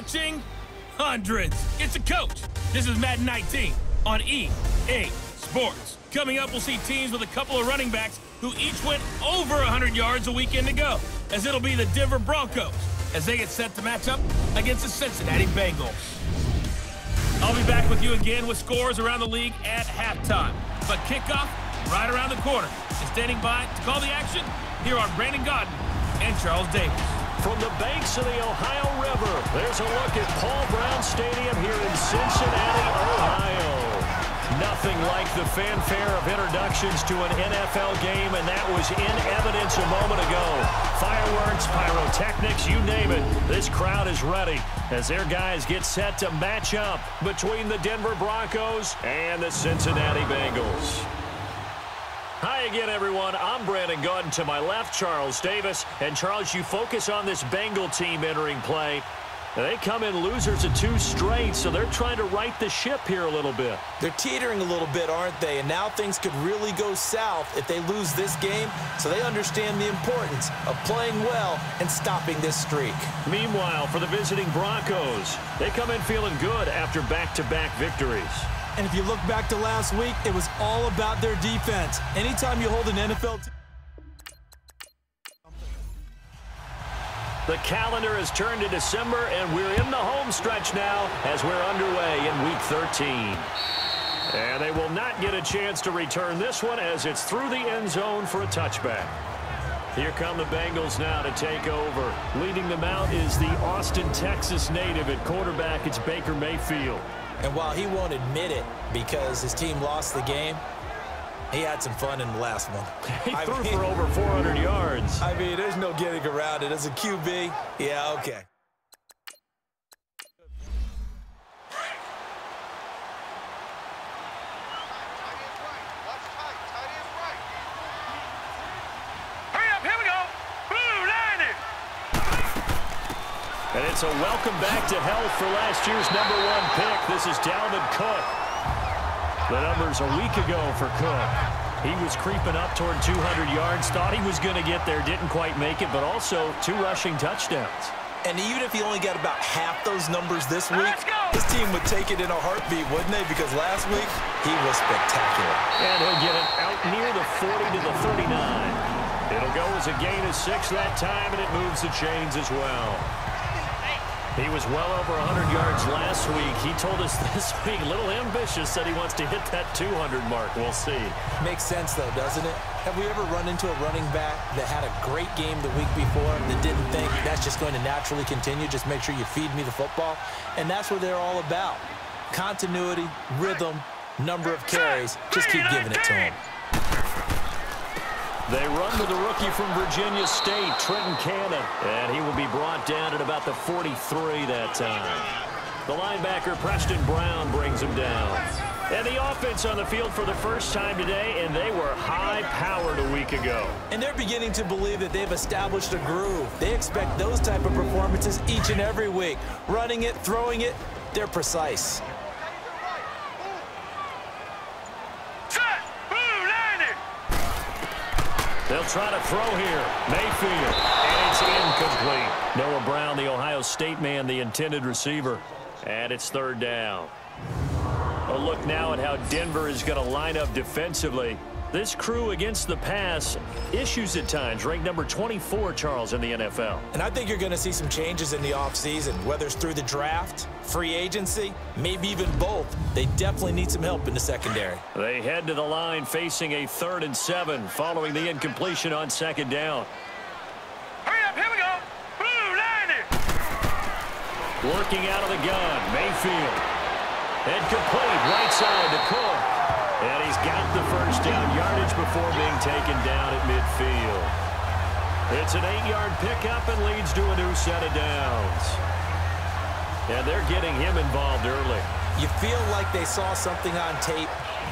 matching hundreds. It's a coach. This is Madden 19 on EA Sports. Coming up, we'll see teams with a couple of running backs who each went over 100 yards a weekend ago, as it'll be the Denver Broncos as they get set to match up against the Cincinnati Bengals. I'll be back with you again with scores around the league at halftime. But kickoff right around the corner. And standing by to call the action, here are Brandon Gaudin and Charles Davis. From the banks of the Ohio River, there's a look at Paul Brown Stadium here in Cincinnati, Ohio. Nothing like the fanfare of introductions to an NFL game, and that was in evidence a moment ago. Fireworks, pyrotechnics, you name it. This crowd is ready as their guys get set to match up between the Denver Broncos and the Cincinnati Bengals. Hi again, everyone. I'm Brandon Gaudin. To my left, Charles Davis. And Charles, you focus on this Bengal team entering play. They come in losers of two straight, so they're trying to right the ship here a little bit. They're teetering a little bit, aren't they? And now things could really go south if they lose this game, so they understand the importance of playing well and stopping this streak. Meanwhile, for the visiting Broncos, they come in feeling good after back-to-back -back victories. And if you look back to last week, it was all about their defense. Anytime you hold an NFL team. The calendar has turned to December, and we're in the home stretch now as we're underway in Week 13. And they will not get a chance to return this one as it's through the end zone for a touchback. Here come the Bengals now to take over. Leading them out is the Austin, Texas native at quarterback. It's Baker Mayfield. And while he won't admit it because his team lost the game, he had some fun in the last one. He I threw mean, for over 400 yards. I mean, there's no getting around it. As a QB, yeah, okay. And it's a welcome back to health for last year's number one pick. This is Dalvin Cook. The numbers a week ago for Cook. He was creeping up toward 200 yards, thought he was going to get there, didn't quite make it, but also two rushing touchdowns. And even if he only got about half those numbers this week, his team would take it in a heartbeat, wouldn't they? Because last week, he was spectacular. And he'll get it out near the 40 to the 39. It'll go as a gain of six that time, and it moves the chains as well. He was well over 100 yards last week. He told us this week, a little ambitious, said he wants to hit that 200 mark. We'll see. Makes sense, though, doesn't it? Have we ever run into a running back that had a great game the week before that didn't think that's just going to naturally continue? Just make sure you feed me the football. And that's what they're all about. Continuity, rhythm, number of carries. Just keep giving it to him. They run to the rookie from Virginia State, Trenton Cannon. And he will be brought down at about the 43 that time. The linebacker, Preston Brown, brings him down. And the offense on the field for the first time today, and they were high-powered a week ago. And they're beginning to believe that they've established a groove. They expect those type of performances each and every week. Running it, throwing it, they're precise. They'll try to throw here. Mayfield. And it's incomplete. Noah Brown, the Ohio State man, the intended receiver. And it's third down. A look now at how Denver is going to line up defensively. This crew against the pass, issues at times, ranked number 24, Charles, in the NFL. And I think you're going to see some changes in the offseason, whether it's through the draft, free agency, maybe even both. They definitely need some help in the secondary. They head to the line facing a third and seven following the incompletion on second down. Hurry up, here we go. Blue line Working out of the gun, Mayfield. And complete right side to Cook. And he's got the first down yardage before being taken down at midfield. It's an eight-yard pickup and leads to a new set of downs. And they're getting him involved early. You feel like they saw something on tape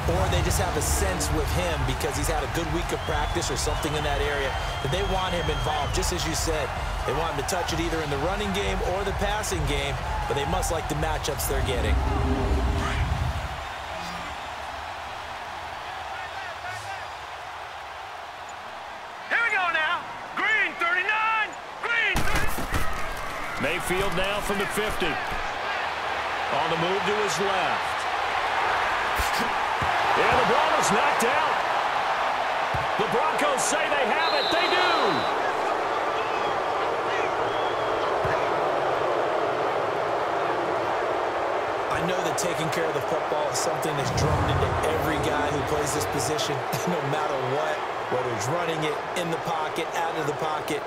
or they just have a sense with him because he's had a good week of practice or something in that area that they want him involved, just as you said. They want him to touch it either in the running game or the passing game, but they must like the matchups they're getting. Field now from the 50. On the move to his left. And the ball is knocked out. The Broncos say they have it. They do. I know that taking care of the football is something that's drummed into every guy who plays this position, no matter what, whether he's running it, in the pocket, out of the pocket.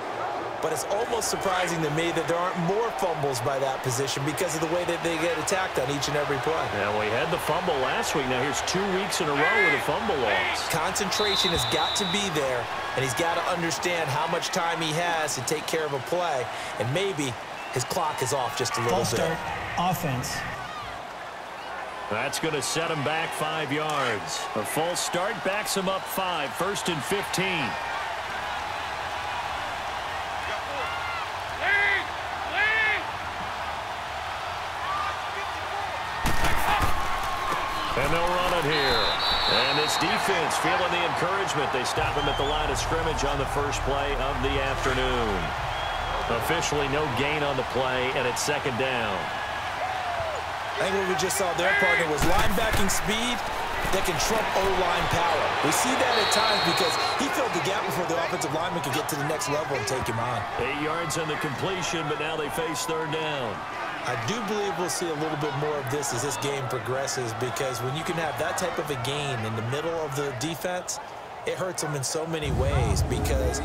But it's almost surprising to me that there aren't more fumbles by that position because of the way that they get attacked on each and every play. Yeah, we had the fumble last week. Now here's two weeks in a row with a fumble loss. Concentration has got to be there, and he's got to understand how much time he has to take care of a play, and maybe his clock is off just a little False bit. start, offense. That's going to set him back five yards. A false start backs him up five, first and 15. Lead! Lead! And they'll run it here. Defense feeling the encouragement. They stop him at the line of scrimmage on the first play of the afternoon. Officially no gain on the play, and it's second down. I think what we just saw their partner was linebacking speed that can trump O-line power. We see that at times because he filled the gap before the offensive lineman could get to the next level and take him on. Eight yards on the completion, but now they face third down. I do believe we'll see a little bit more of this as this game progresses because when you can have that type of a game in the middle of the defense, it hurts them in so many ways because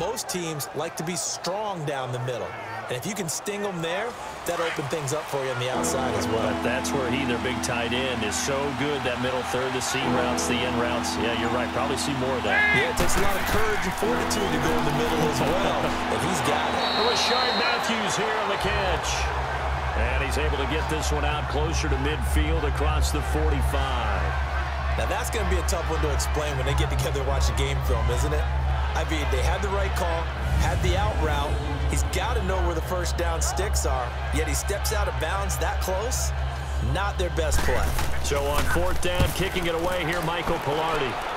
most teams like to be strong down the middle. And if you can sting them there, that open things up for you on the outside as well. But that's where he, their big tight end, is so good, that middle third, the seam routes, the end routes. Yeah, you're right. Probably see more of that. Yeah, it takes a lot of courage and fortitude to go in the middle as well, and he's got it. Rishard Matthews here on the catch. And he's able to get this one out closer to midfield across the 45. Now that's going to be a tough one to explain when they get together and watch the game film, isn't it? I mean, they had the right call, had the out route. He's got to know where the first down sticks are, yet he steps out of bounds that close. Not their best play. So on fourth down, kicking it away here, Michael Palardy.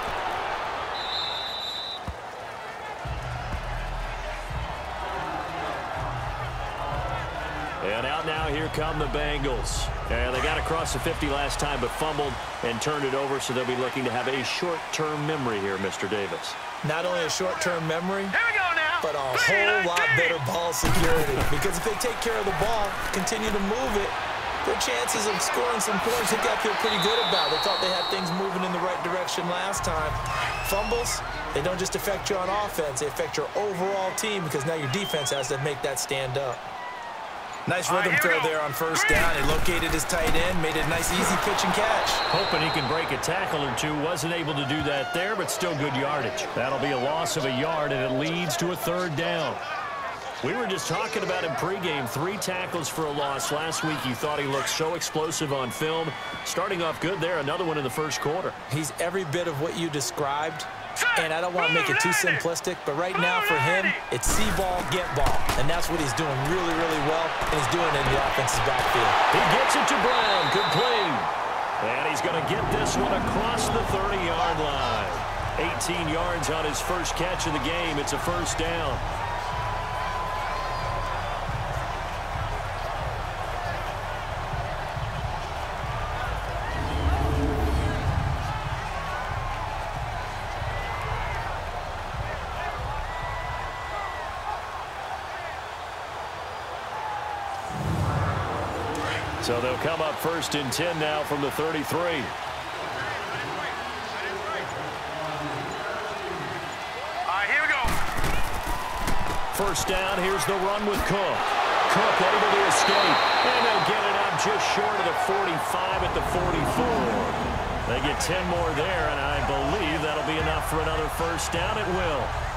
And out now, here come the Bengals. And they got across the 50 last time, but fumbled and turned it over, so they'll be looking to have a short-term memory here, Mr. Davis. Not only a short-term memory, Here we go now. but a Three, whole lot three. better ball security. Because if they take care of the ball, continue to move it, their chances of scoring some points, they got to feel pretty good about. They thought they had things moving in the right direction last time. Fumbles, they don't just affect you on offense, they affect your overall team because now your defense has to make that stand up. Nice rhythm here throw there on first down. He located his tight end, made it a nice, easy pitch and catch. Hoping he can break a tackle or two. Wasn't able to do that there, but still good yardage. That'll be a loss of a yard, and it leads to a third down. We were just talking about him pregame. Three tackles for a loss. Last week, you thought he looked so explosive on film. Starting off good there. Another one in the first quarter. He's every bit of what you described, and I don't want to make it too simplistic, but right now for him, it's see ball, get ball, and that's what he's doing really, really well, and he's doing it in the offense's backfield. He gets it to Brown. Complete. And he's going to get this one across the 30-yard line. 18 yards on his first catch of the game. It's a first down. First and 10 now from the 33. Here we go. First down, here's the run with Cook. Cook able to escape, and they'll get it up just short of the 45 at the 44. They get 10 more there, and I believe that'll be enough for another first down. It will.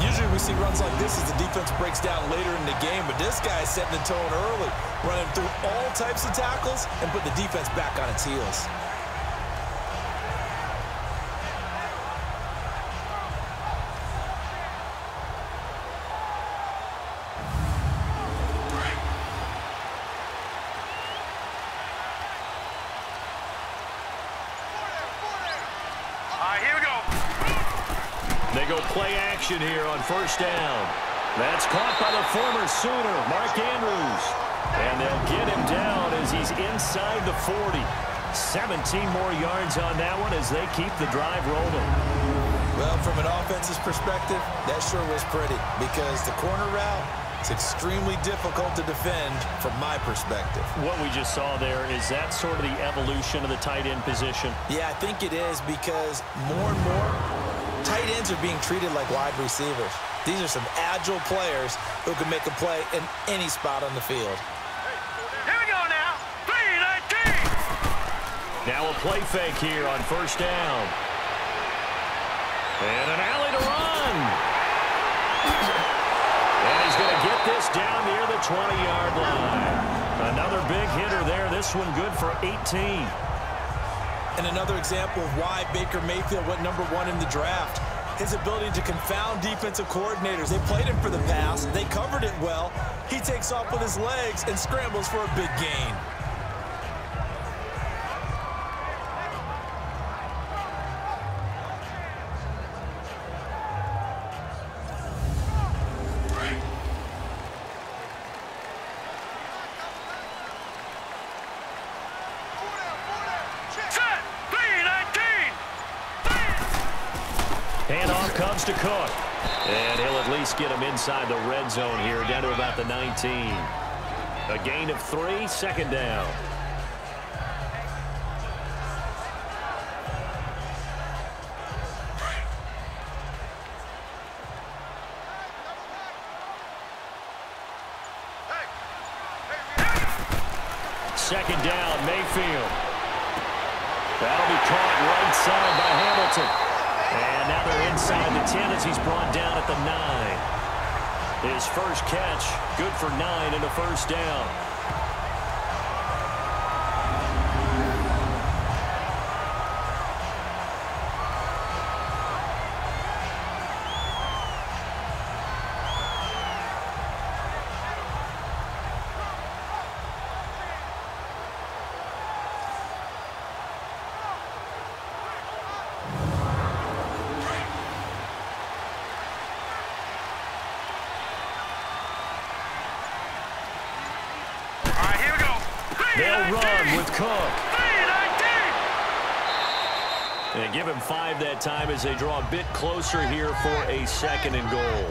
Usually we see runs like this as the defense breaks down later in the game, but this guy is setting the tone early, running through all types of tackles and put the defense back on its heels. They go play action here on first down. That's caught by the former Sooner, Mark Andrews. And they'll get him down as he's inside the 40. 17 more yards on that one as they keep the drive rolling. Well, from an offensive perspective, that sure was pretty because the corner route is extremely difficult to defend from my perspective. What we just saw there, is that sort of the evolution of the tight end position? Yeah, I think it is because more and more tight ends are being treated like wide receivers. These are some agile players who can make a play in any spot on the field. Here we go now. 319. Now a play fake here on first down. And an alley to run. And he's going to get this down near the 20-yard line. Another big hitter there. This one good for 18. And another example of why Baker Mayfield went number one in the draft his ability to confound defensive coordinators. They played him for the pass. They covered it well. He takes off with his legs and scrambles for a big gain. Inside the red zone here, down to about the 19. A gain of three, second down. Second down, Mayfield. That'll be caught right side by Hamilton. And now they're inside the 10 as he's brought down at the 9. His first catch, good for 9 and a first down. Time as they draw a bit closer here for a second and goal.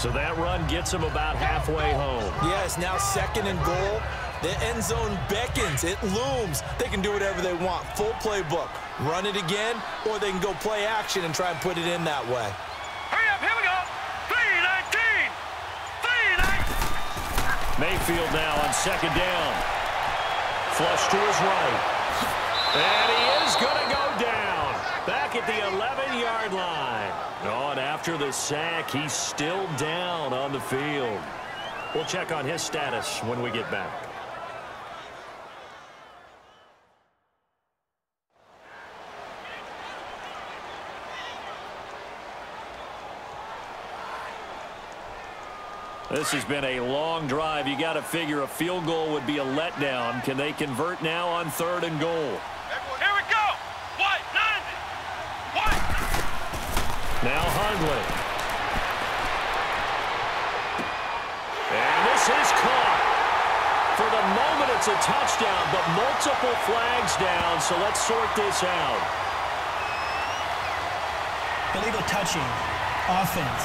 So that run gets them about halfway home. Yes, now second and goal. The end zone beckons. It looms. They can do whatever they want. Full playbook. Run it again, or they can go play action and try and put it in that way. Hurry up, here we go. 319. 319. Mayfield now on second down. Flush to his right. And he is going to go down at the 11-yard line. Oh, and after the sack, he's still down on the field. We'll check on his status when we get back. This has been a long drive. You got to figure a field goal would be a letdown. Can they convert now on third and goal? Now Hundley. And this is caught. For the moment, it's a touchdown, but multiple flags down, so let's sort this out. Illegal touching. Offense.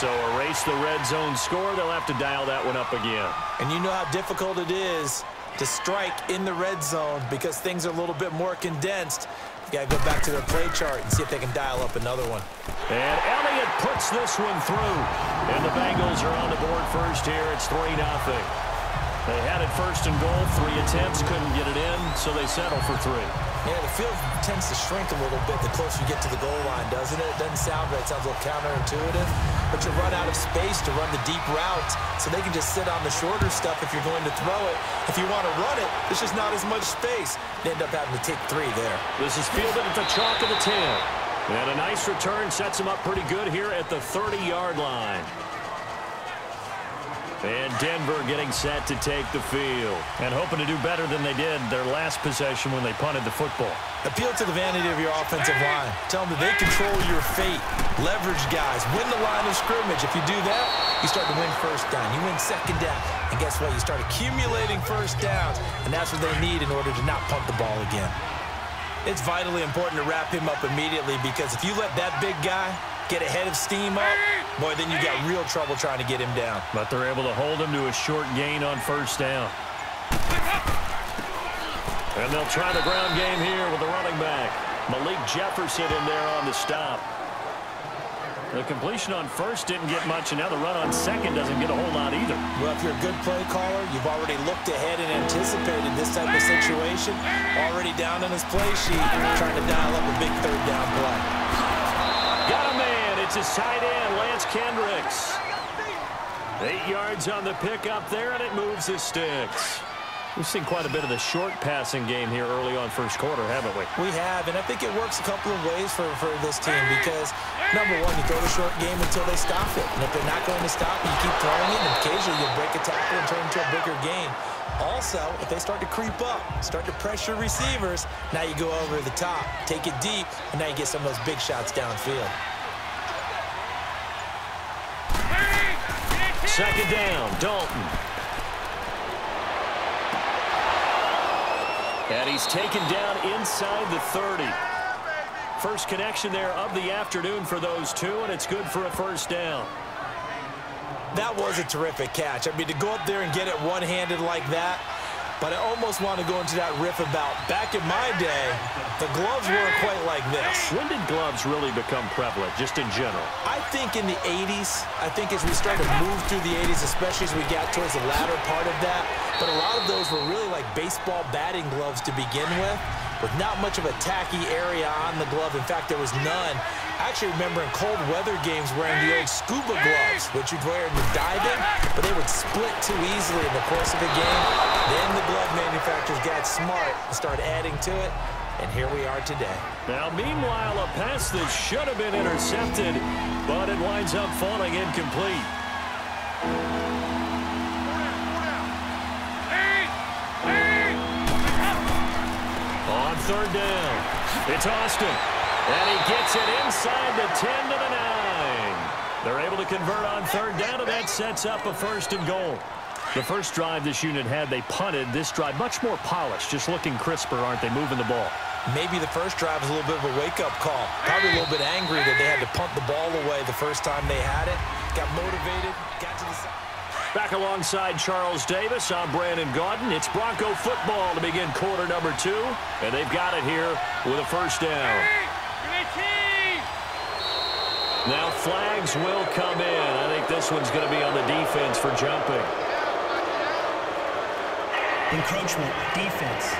So erase the red zone score. They'll have to dial that one up again. And you know how difficult it is to strike in the red zone because things are a little bit more condensed. You got to go back to their play chart and see if they can dial up another one. And Elliott puts this one through. And the Bengals are on the board first here. It's 3-0. They had it first and goal. Three attempts, couldn't get it in, so they settle for three. Yeah, the field tends to shrink a little bit the closer you get to the goal line, doesn't it? It doesn't sound right. It sounds a little counterintuitive. But you run out of space to run the deep route, so they can just sit on the shorter stuff if you're going to throw it. If you want to run it, there's just not as much space. They end up having to take three there. This is fielded at the chalk of the 10. And a nice return sets him up pretty good here at the 30-yard line. And Denver getting set to take the field. And hoping to do better than they did their last possession when they punted the football. Appeal to the vanity of your offensive line. Tell them that they control your fate. Leverage guys. Win the line of scrimmage. If you do that, you start to win first down. You win second down. And guess what? You start accumulating first downs. And that's what they need in order to not punt the ball again. It's vitally important to wrap him up immediately because if you let that big guy get ahead of steam up, boy, then you got real trouble trying to get him down. But they're able to hold him to a short gain on first down. And they'll try the ground game here with the running back. Malik Jefferson in there on the stop. The completion on first didn't get much, and now the run on second doesn't get a whole lot either. Well, if you're a good play caller, you've already looked ahead and anticipated this type of situation. Already down in his play sheet, trying to dial up a big third down play. It's his tight end, Lance Kendricks. Eight yards on the pickup there, and it moves the sticks. We've seen quite a bit of the short passing game here early on first quarter, haven't we? We have, and I think it works a couple of ways for, for this team because, number one, you throw the short game until they stop it. And if they're not going to stop it, you keep throwing it, and occasionally you'll break a tackle and turn into a bigger game. Also, if they start to creep up, start to pressure receivers, now you go over the top, take it deep, and now you get some of those big shots downfield. Second down, Dalton. And he's taken down inside the 30. First connection there of the afternoon for those two, and it's good for a first down. That was a terrific catch. I mean, to go up there and get it one-handed like that, but I almost want to go into that riff about back in my day, the gloves weren't quite like this. When did gloves really become prevalent, just in general? I think in the 80s. I think as we started to move through the 80s, especially as we got towards the latter part of that. But a lot of those were really like baseball batting gloves to begin with, with not much of a tacky area on the glove. In fact, there was none. I actually remember in cold weather games wearing the old scuba gloves, which you'd wear in the diving, but they would split too easily in the course of the game. Then the glove manufacturers got smart and started adding to it, and here we are today. Now, meanwhile, a pass that should have been intercepted, but it winds up falling incomplete. On third down, it's Austin. And he gets it inside the 10 to the 9. They're able to convert on third down, and that sets up a first and goal. The first drive this unit had, they punted. This drive, much more polished, just looking crisper, aren't they, moving the ball? Maybe the first drive was a little bit of a wake-up call. Probably a little bit angry that they had to punt the ball away the first time they had it. Got motivated, got to the side. Back alongside Charles Davis, I'm Brandon Gaudin. It's Bronco football to begin quarter number two, and they've got it here with a first down. Now flags will come in. I think this one's going to be on the defense for jumping. Encroachment, defense.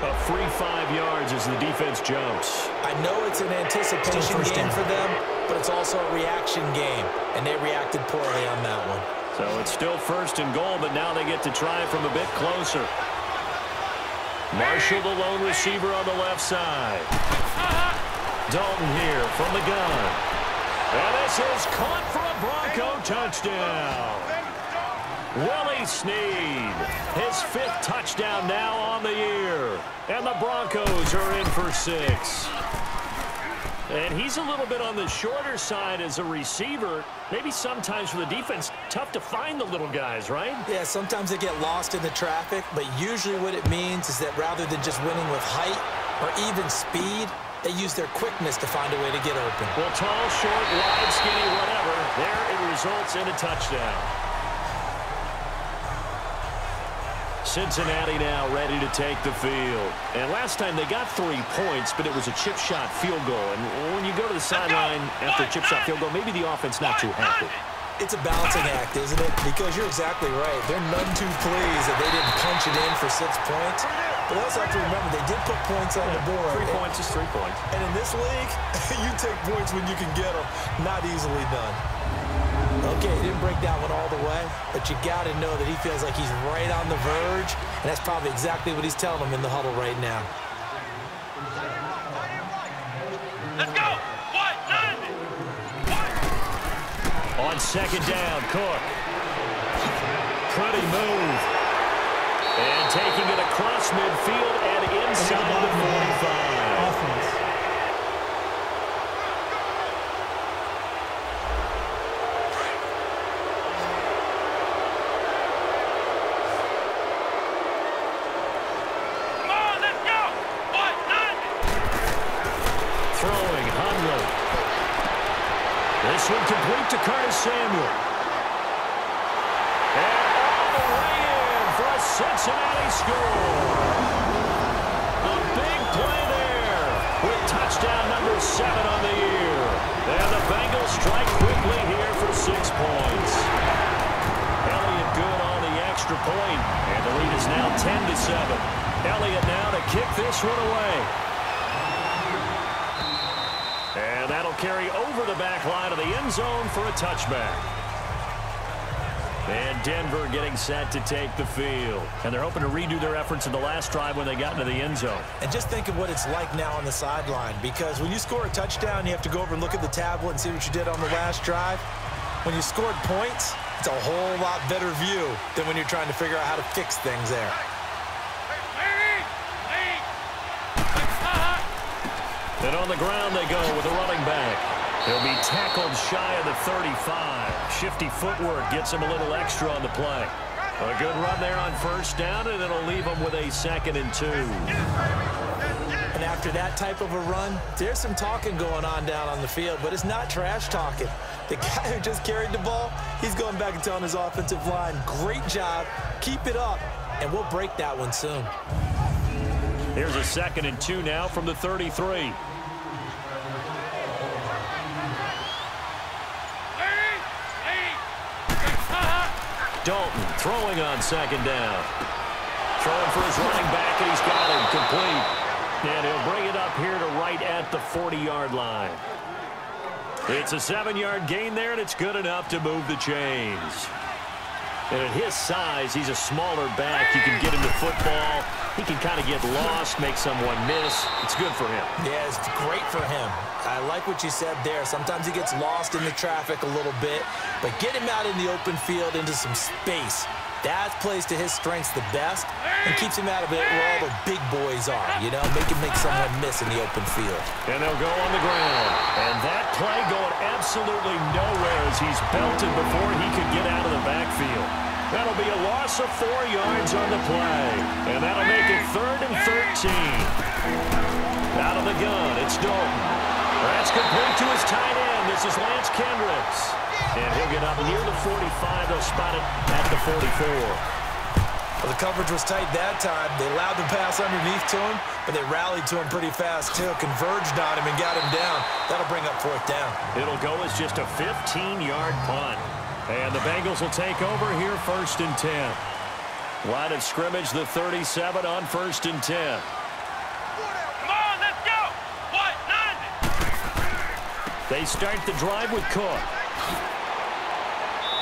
A free five yards as the defense jumps. I know it's an anticipation game down. for them, but it's also a reaction game, and they reacted poorly on that one. So it's still first and goal, but now they get to try from a bit closer. Marshall, the lone receiver on the left side. Dalton here from the gun. And this is caught for a Bronco touchdown. Willie Snead, his fifth touchdown now on the year. And the Broncos are in for six. And he's a little bit on the shorter side as a receiver. Maybe sometimes for the defense, tough to find the little guys, right? Yeah, sometimes they get lost in the traffic, but usually what it means is that rather than just winning with height or even speed, they use their quickness to find a way to get open. Well, tall, short, wide, skinny, whatever. There it results in a touchdown. Cincinnati now ready to take the field. And last time they got three points, but it was a chip shot field goal. And when you go to the sideline after a chip shot field goal, maybe the offense not too happy. It's a balancing act, isn't it? Because you're exactly right. They're none too pleased that they didn't punch it in for six points. But also have to remember they did put points on the board. Three points is three points. And in this league, you take points when you can get them. Not easily done. Okay, he didn't break that one all the way, but you got to know that he feels like he's right on the verge, and that's probably exactly what he's telling them in the huddle right now. Let's go. One, nine. One. On second down, Cook. Pretty move. And taking it across midfield and inside the 45. Offense. Come on, let's go. What? None. Throwing, Hundley. This one complete to Curtis Samuel. And all the way in for a Cincinnati score. A big play there with touchdown number seven on the year. And the Bengals strike quickly here for six points. Elliott good on the extra point, and the lead is now 10 to 7. Elliott now to kick this one away. And that'll carry over the back line of the end zone for a touchback. And Denver getting set to take the field. And they're hoping to redo their efforts in the last drive when they got into the end zone. And just think of what it's like now on the sideline because when you score a touchdown, you have to go over and look at the tablet and see what you did on the last drive. When you scored points, it's a whole lot better view than when you're trying to figure out how to fix things there. And on the ground they go with a running back. He'll be tackled shy of the 35. Shifty footwork gets him a little extra on the play. A good run there on first down, and it'll leave him with a second and two. And after that type of a run, there's some talking going on down on the field, but it's not trash talking. The guy who just carried the ball, he's going back and telling his offensive line, great job, keep it up, and we'll break that one soon. Here's a second and two now from the 33. Lead. Lead. Uh-huh. Dalton throwing on second down. Throwing for his running back, and he's got him complete. And he'll bring it up here to right at the 40-yard line. It's a seven-yard gain there, and it's good enough to move the chains. And at his size, he's a smaller back. You can get him to football. He can kind of get lost, make someone miss. It's good for him. Yeah, it's great for him. I like what you said there. Sometimes he gets lost in the traffic a little bit, but get him out in the open field into some space. That plays to his strengths the best and keeps him out of it where all the big boys are, you know, him make someone miss in the open field. And they'll go on the ground. And that play going absolutely nowhere as he's belted before he could get out of the backfield. That'll be a loss of four yards on the play. And that'll make it third and 13. Out of the gun, it's Dalton. Complete to his tight end. This is Lance Kendricks. And he'll get up near the 45. They'll spot it at the 44. Well, the coverage was tight that time. They allowed the pass underneath to him, but they rallied to him pretty fast, too. Converged on him and got him down. That'll bring up fourth down. It'll go as just a 15-yard punt. And the Bengals will take over here first and 10. Line of scrimmage, the 37 on first and 10. Come on, let's go. What? None. They start the drive with Cook.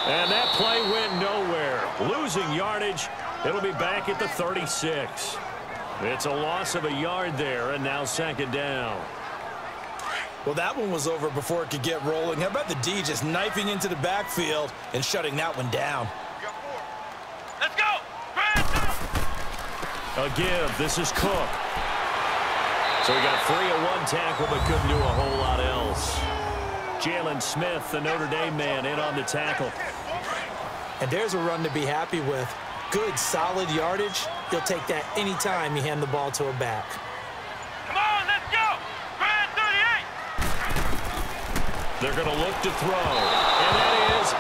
And that play went nowhere. Losing yardage. It'll be back at the 36. It's a loss of a yard there, and now second down. Well, that one was over before it could get rolling. How about the D just knifing into the backfield and shutting that one down? Let's go. Grand. A give. This is Cook. So he got three of one tackle, but couldn't do a whole lot else. Jaylon Smith, the Notre Dame man, in on the tackle. And there's a run to be happy with. Good, solid yardage. He'll take that anytime you hand the ball to a back. Come on, let's go. Grand 38. They're going to look to throw. And that is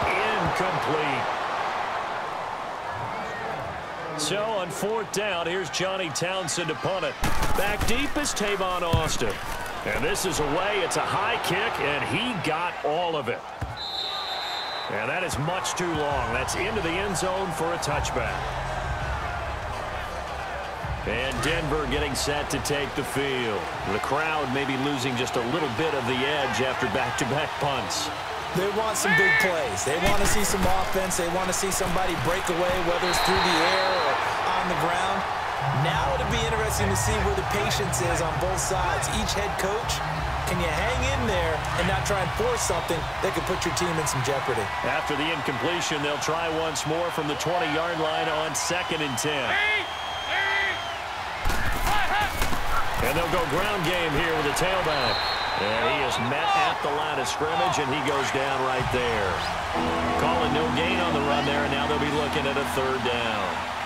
incomplete. So on fourth down, here's Johnny Townsend to punt it. Back deep is Tavon Austin. And this is away. It's a high kick, and he got all of it. And that is much too long. That's into the end zone for a touchback. And Denver getting set to take the field. The crowd maybe losing just a little bit of the edge after back-to-back -back punts. They want some big plays. They want to see some offense. They want to see somebody break away, whether it's through the air or on the ground. Now it'll be interesting to see where the patience is on both sides. Each head coach Can you hang in there and not try and force something that could put your team in some jeopardy? After the incompletion, they'll try once more from the 20-yard line on second and 10. And they'll go ground game here with a tailback. And he is met at the line of scrimmage, and he goes down right there. Calling no gain on the run there, and now they'll be looking at a third down.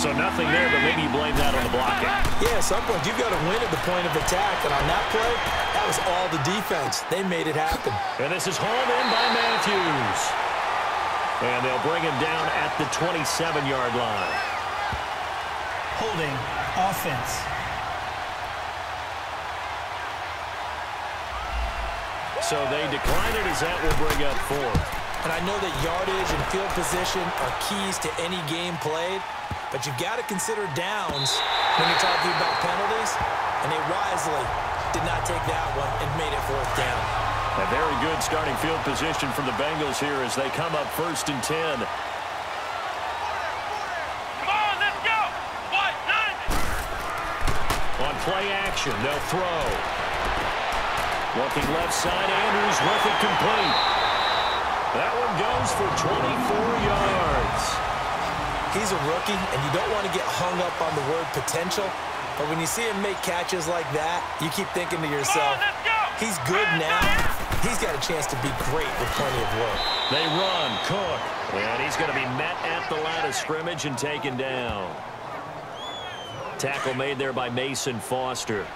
So nothing there, but maybe you blame that on the blocking. Yeah, at some point, you've got to win at the point of attack. And on that play, that was all the defense. They made it happen. And this is hauled in by Matthews. And they'll bring him down at the 27-yard line. Holding. Offense. So they decline it as that will bring up fourth. And I know that yardage and field position are keys to any game played, but you've got to consider downs when you're talking about penalties, and they wisely did not take that one and made it fourth down. A very good starting field position from the Bengals here as they come up first and 10. Come on, let's go. What? Nine. On play action, they'll throw. Looking left side, Andrews with it complete. That one goes for 24 yards. He's a rookie, and you don't want to get hung up on the word potential, but when you see him make catches like that, you keep thinking to yourself, Let's go. he's good now. He's got a chance to be great with plenty of work. They run, Cook. And he's going to be met at the line of scrimmage and taken down. Tackle made there by Mason Foster.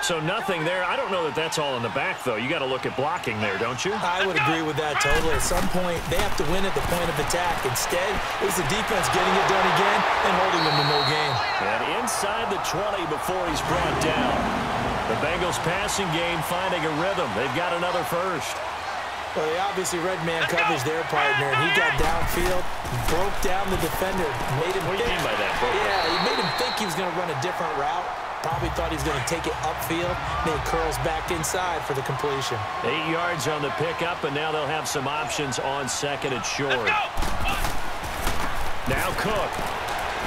So nothing there. I don't know that that's all in the back, though. You got to look at blocking there, don't you? I would agree with that totally. At some point, they have to win at the point of attack. Instead, it was the defense getting it done again and holding them to no gain. And inside the 20 before he's brought down. The Bengals passing game finding a rhythm. They've got another first. Well, they obviously red man coverage their partner, and he got downfield, broke down the defender, made him What do you think- mean by that, broke Yeah, he made him think he was going to run a different route. Probably thought he's going to take it upfield. Then he curls back inside for the completion. Eight yards on the pickup, and now they'll have some options on second and short. Now Cook.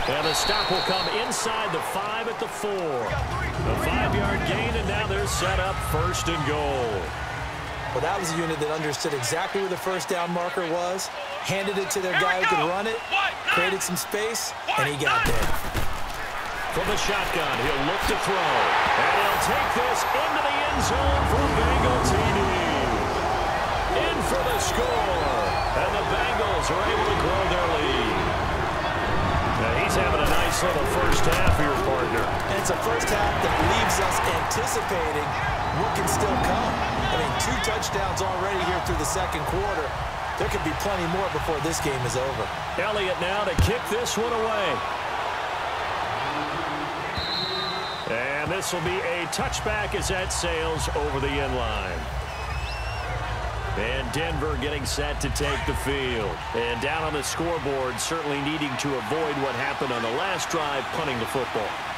And the stop will come inside the five at the four. A five-yard gain, and now they're set up first and goal. Well, that was a unit that understood exactly where the first down marker was, handed it to their guy who could run it, created some space, and he got there. From the shotgun, he'll look to throw. And he'll take this into the end zone for Bengal TD. In for the score. And the Bengals are able to grow their lead. Now he's having a nice little first half here, partner. And it's a first half that leaves us anticipating what can still come. I mean, two touchdowns already here through the second quarter. There could be plenty more before this game is over. Elliott now to kick this one away. This will be a touchback as that sails over the end line. And Denver getting set to take the field. And down on the scoreboard, certainly needing to avoid what happened on the last drive, punting the football.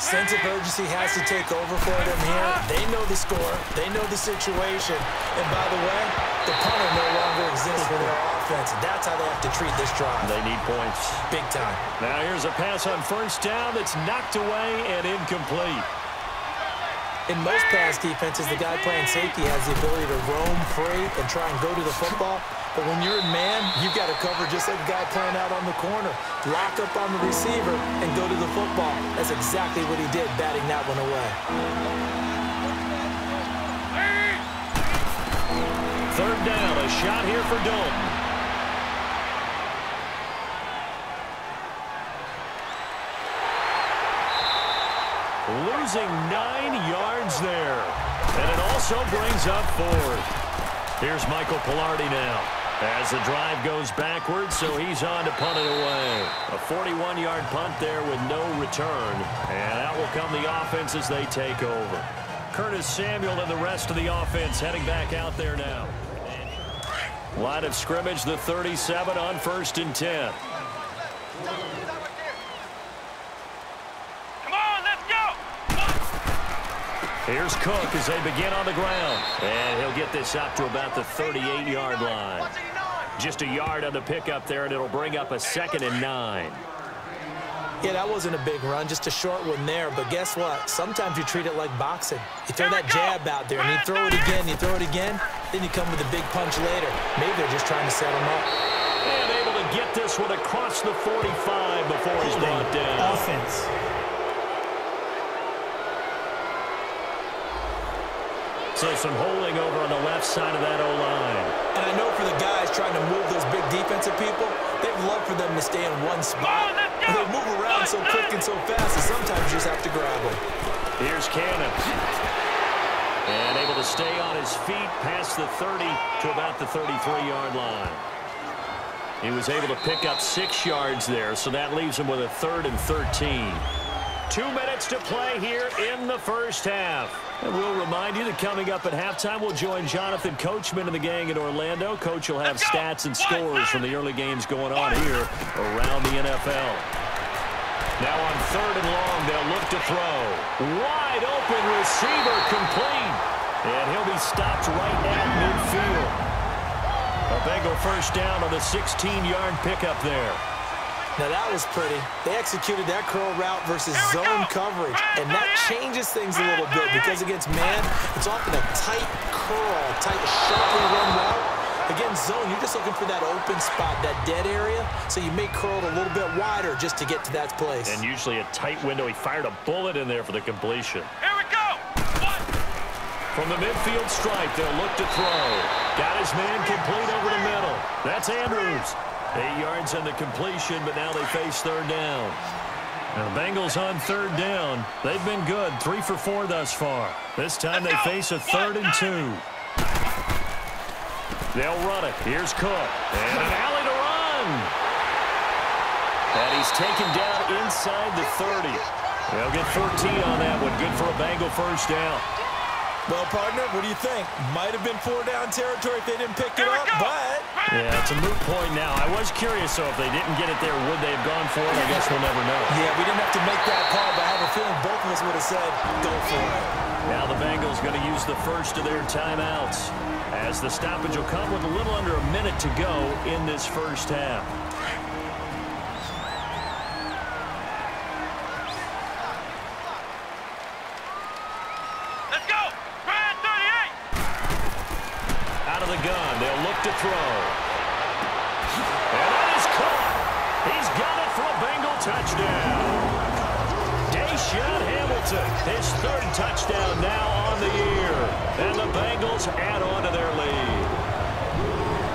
Sense of urgency has to take over for them here. They know the score. They know the situation. And by the way, the punter no longer exists for their offense. That's how they have to treat this drive. They need points. Big time. Now here's a pass on first down that's knocked away and incomplete. In most pass defenses, the guy playing safety has the ability to roam free and try and go to the football. But when you're in man, you've got to cover just like the guy playing out on the corner. Lock up on the receiver and go to the football. That's exactly what he did, batting that one away. Third down, a shot here for Dalton. Losing nine yards there. And it also brings up fourth. Here's Michael Palardy now. As the drive goes backwards, so he's on to punt it away. A 41-yard punt there with no return. And that will come the offense as they take over. Curtis Samuel and the rest of the offense heading back out there now. Line of scrimmage, the 37 on first and 10. Come on, let's go. Here's Cook as they begin on the ground. And he'll get this up to about the 38-yard line. Just a yard on the pickup there, and it'll bring up a second and nine. Yeah, that wasn't a big run, just a short one there. But guess what? Sometimes you treat it like boxing. You throw that jab out there, and you throw it again, you throw it again, then you come with a big punch later. Maybe they're just trying to set him up. And able to get this one across the 45 before he's brought down. Offense. So some holding over on the left side of that O-line. And I know for the guys trying to move those big defensive people, they'd love for them to stay in one spot. But they move around so quick and so fast that sometimes you just have to grab them. Here's Cannon. And able to stay on his feet past the 30 to about the 33-yard line. He was able to pick up six yards there, so that leaves him with a third and 13. Two minutes to play here in the first half. And we'll remind you that coming up at halftime, we'll join Jonathan Coachman and the gang in Orlando. Coach will have stats and scores from the early games going on here around the NFL. Now on third and long, they'll look to throw. Wide open receiver complete. And he'll be stopped right at midfield. A Bengal first down on the 16-yard pickup there. Now that was pretty. They executed that curl route versus zone coverage, and that changes things a little bit because against man, it's often a tight curl, tight, sharply run route. Against zone, you're just looking for that open spot, that dead area, so you may curl it a little bit wider just to get to that place. And usually a tight window. He fired a bullet in there for the completion. Here we go. One. From the midfield stripe, they'll look to throw. Got his man complete over the middle. That's Andrews. Eight yards on the completion, but now they face third down. Now the Bengals on third down. They've been good, three for four thus far. This time they face a third and two. They'll run it. Here's Cook. And an alley to run. And he's taken down inside the 30. They'll get 14 on that one. Good for a Bengal first down. Well, partner, what do you think? Might have been four down territory if they didn't pick it up, but... Yeah, it's a moot point now. I was curious, so if they didn't get it there, would they have gone for it? I guess we'll never know. Yeah, we didn't have to make that call, but I have a feeling both of us would have said, go for it. Now the Bengals going to use the first of their timeouts as the stoppage will come with a little under a minute to go in this first half. Throw. And that is caught. He's got it for a Bengal touchdown. DaeSean Hamilton, his third touchdown now on the year. And the Bengals add on to their lead.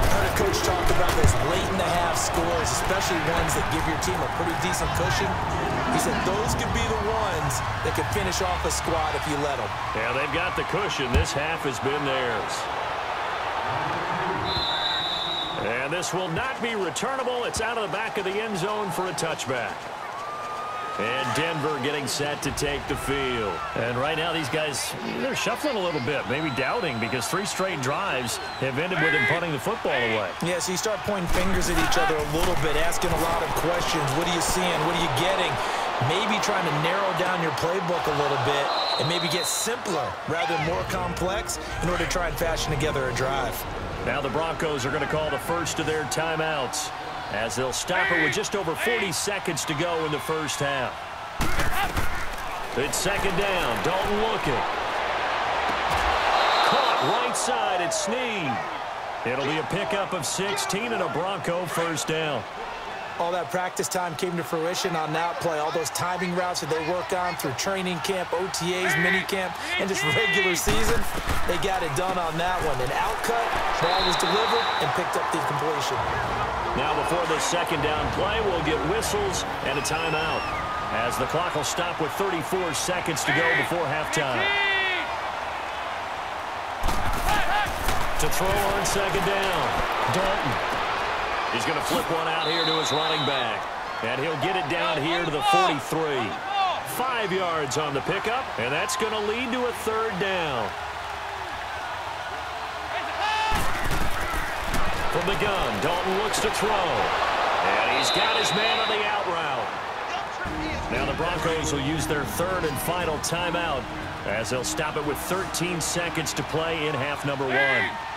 heard a coach talk about those late in the half scores, especially ones that give your team a pretty decent cushion. He said those could be the ones that could finish off a squad if you let them. Yeah, they've got the cushion. This half has been theirs. And this will not be returnable. It's out of the back of the end zone for a touchback. And Denver getting set to take the field. And right now these guys, they're shuffling a little bit, maybe doubting because three straight drives have ended with them punting the football away. Yeah, so you start pointing fingers at each other a little bit, asking a lot of questions. What are you seeing? What are you getting? Maybe trying to narrow down your playbook a little bit and maybe get simpler rather than more complex in order to try and fashion together a drive. Now the Broncos are going to call the first of their timeouts as they'll stop it with just over 40 seconds to go in the first half. It's second down. Dalton looking. Caught right side. It's Snead. It'll be a pickup of 16 and a Bronco first down. All that practice time came to fruition on that play. All those timing routes that they work on through training camp, OTAs, mini camp, and just regular season, they got it done on that one. An out cut, ball was delivered, and picked up the completion. Now before the second down play, we'll get whistles and a timeout. As the clock will stop with 34 seconds to go before halftime. To throw on second down, Dalton. He's going to flip one out here to his running back. And he'll get it down here to the 43. Five yards on the pickup, and that's going to lead to a third down. From the gun, Dalton looks to throw. And he's got his man on the out route. Now the Broncos will use their third and final timeout as they'll stop it with 13 seconds to play in half number one.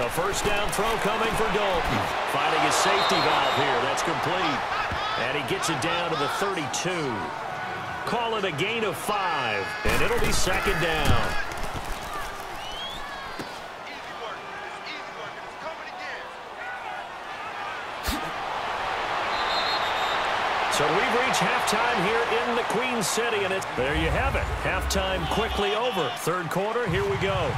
A first down throw coming for Dalton. Finding his safety valve here. That's complete. And he gets it down to the 32. Call it a gain of five. And it'll be second down. So we've reached halftime here in the Queen City, and it's there you have it. Halftime quickly over. Third quarter, here we go.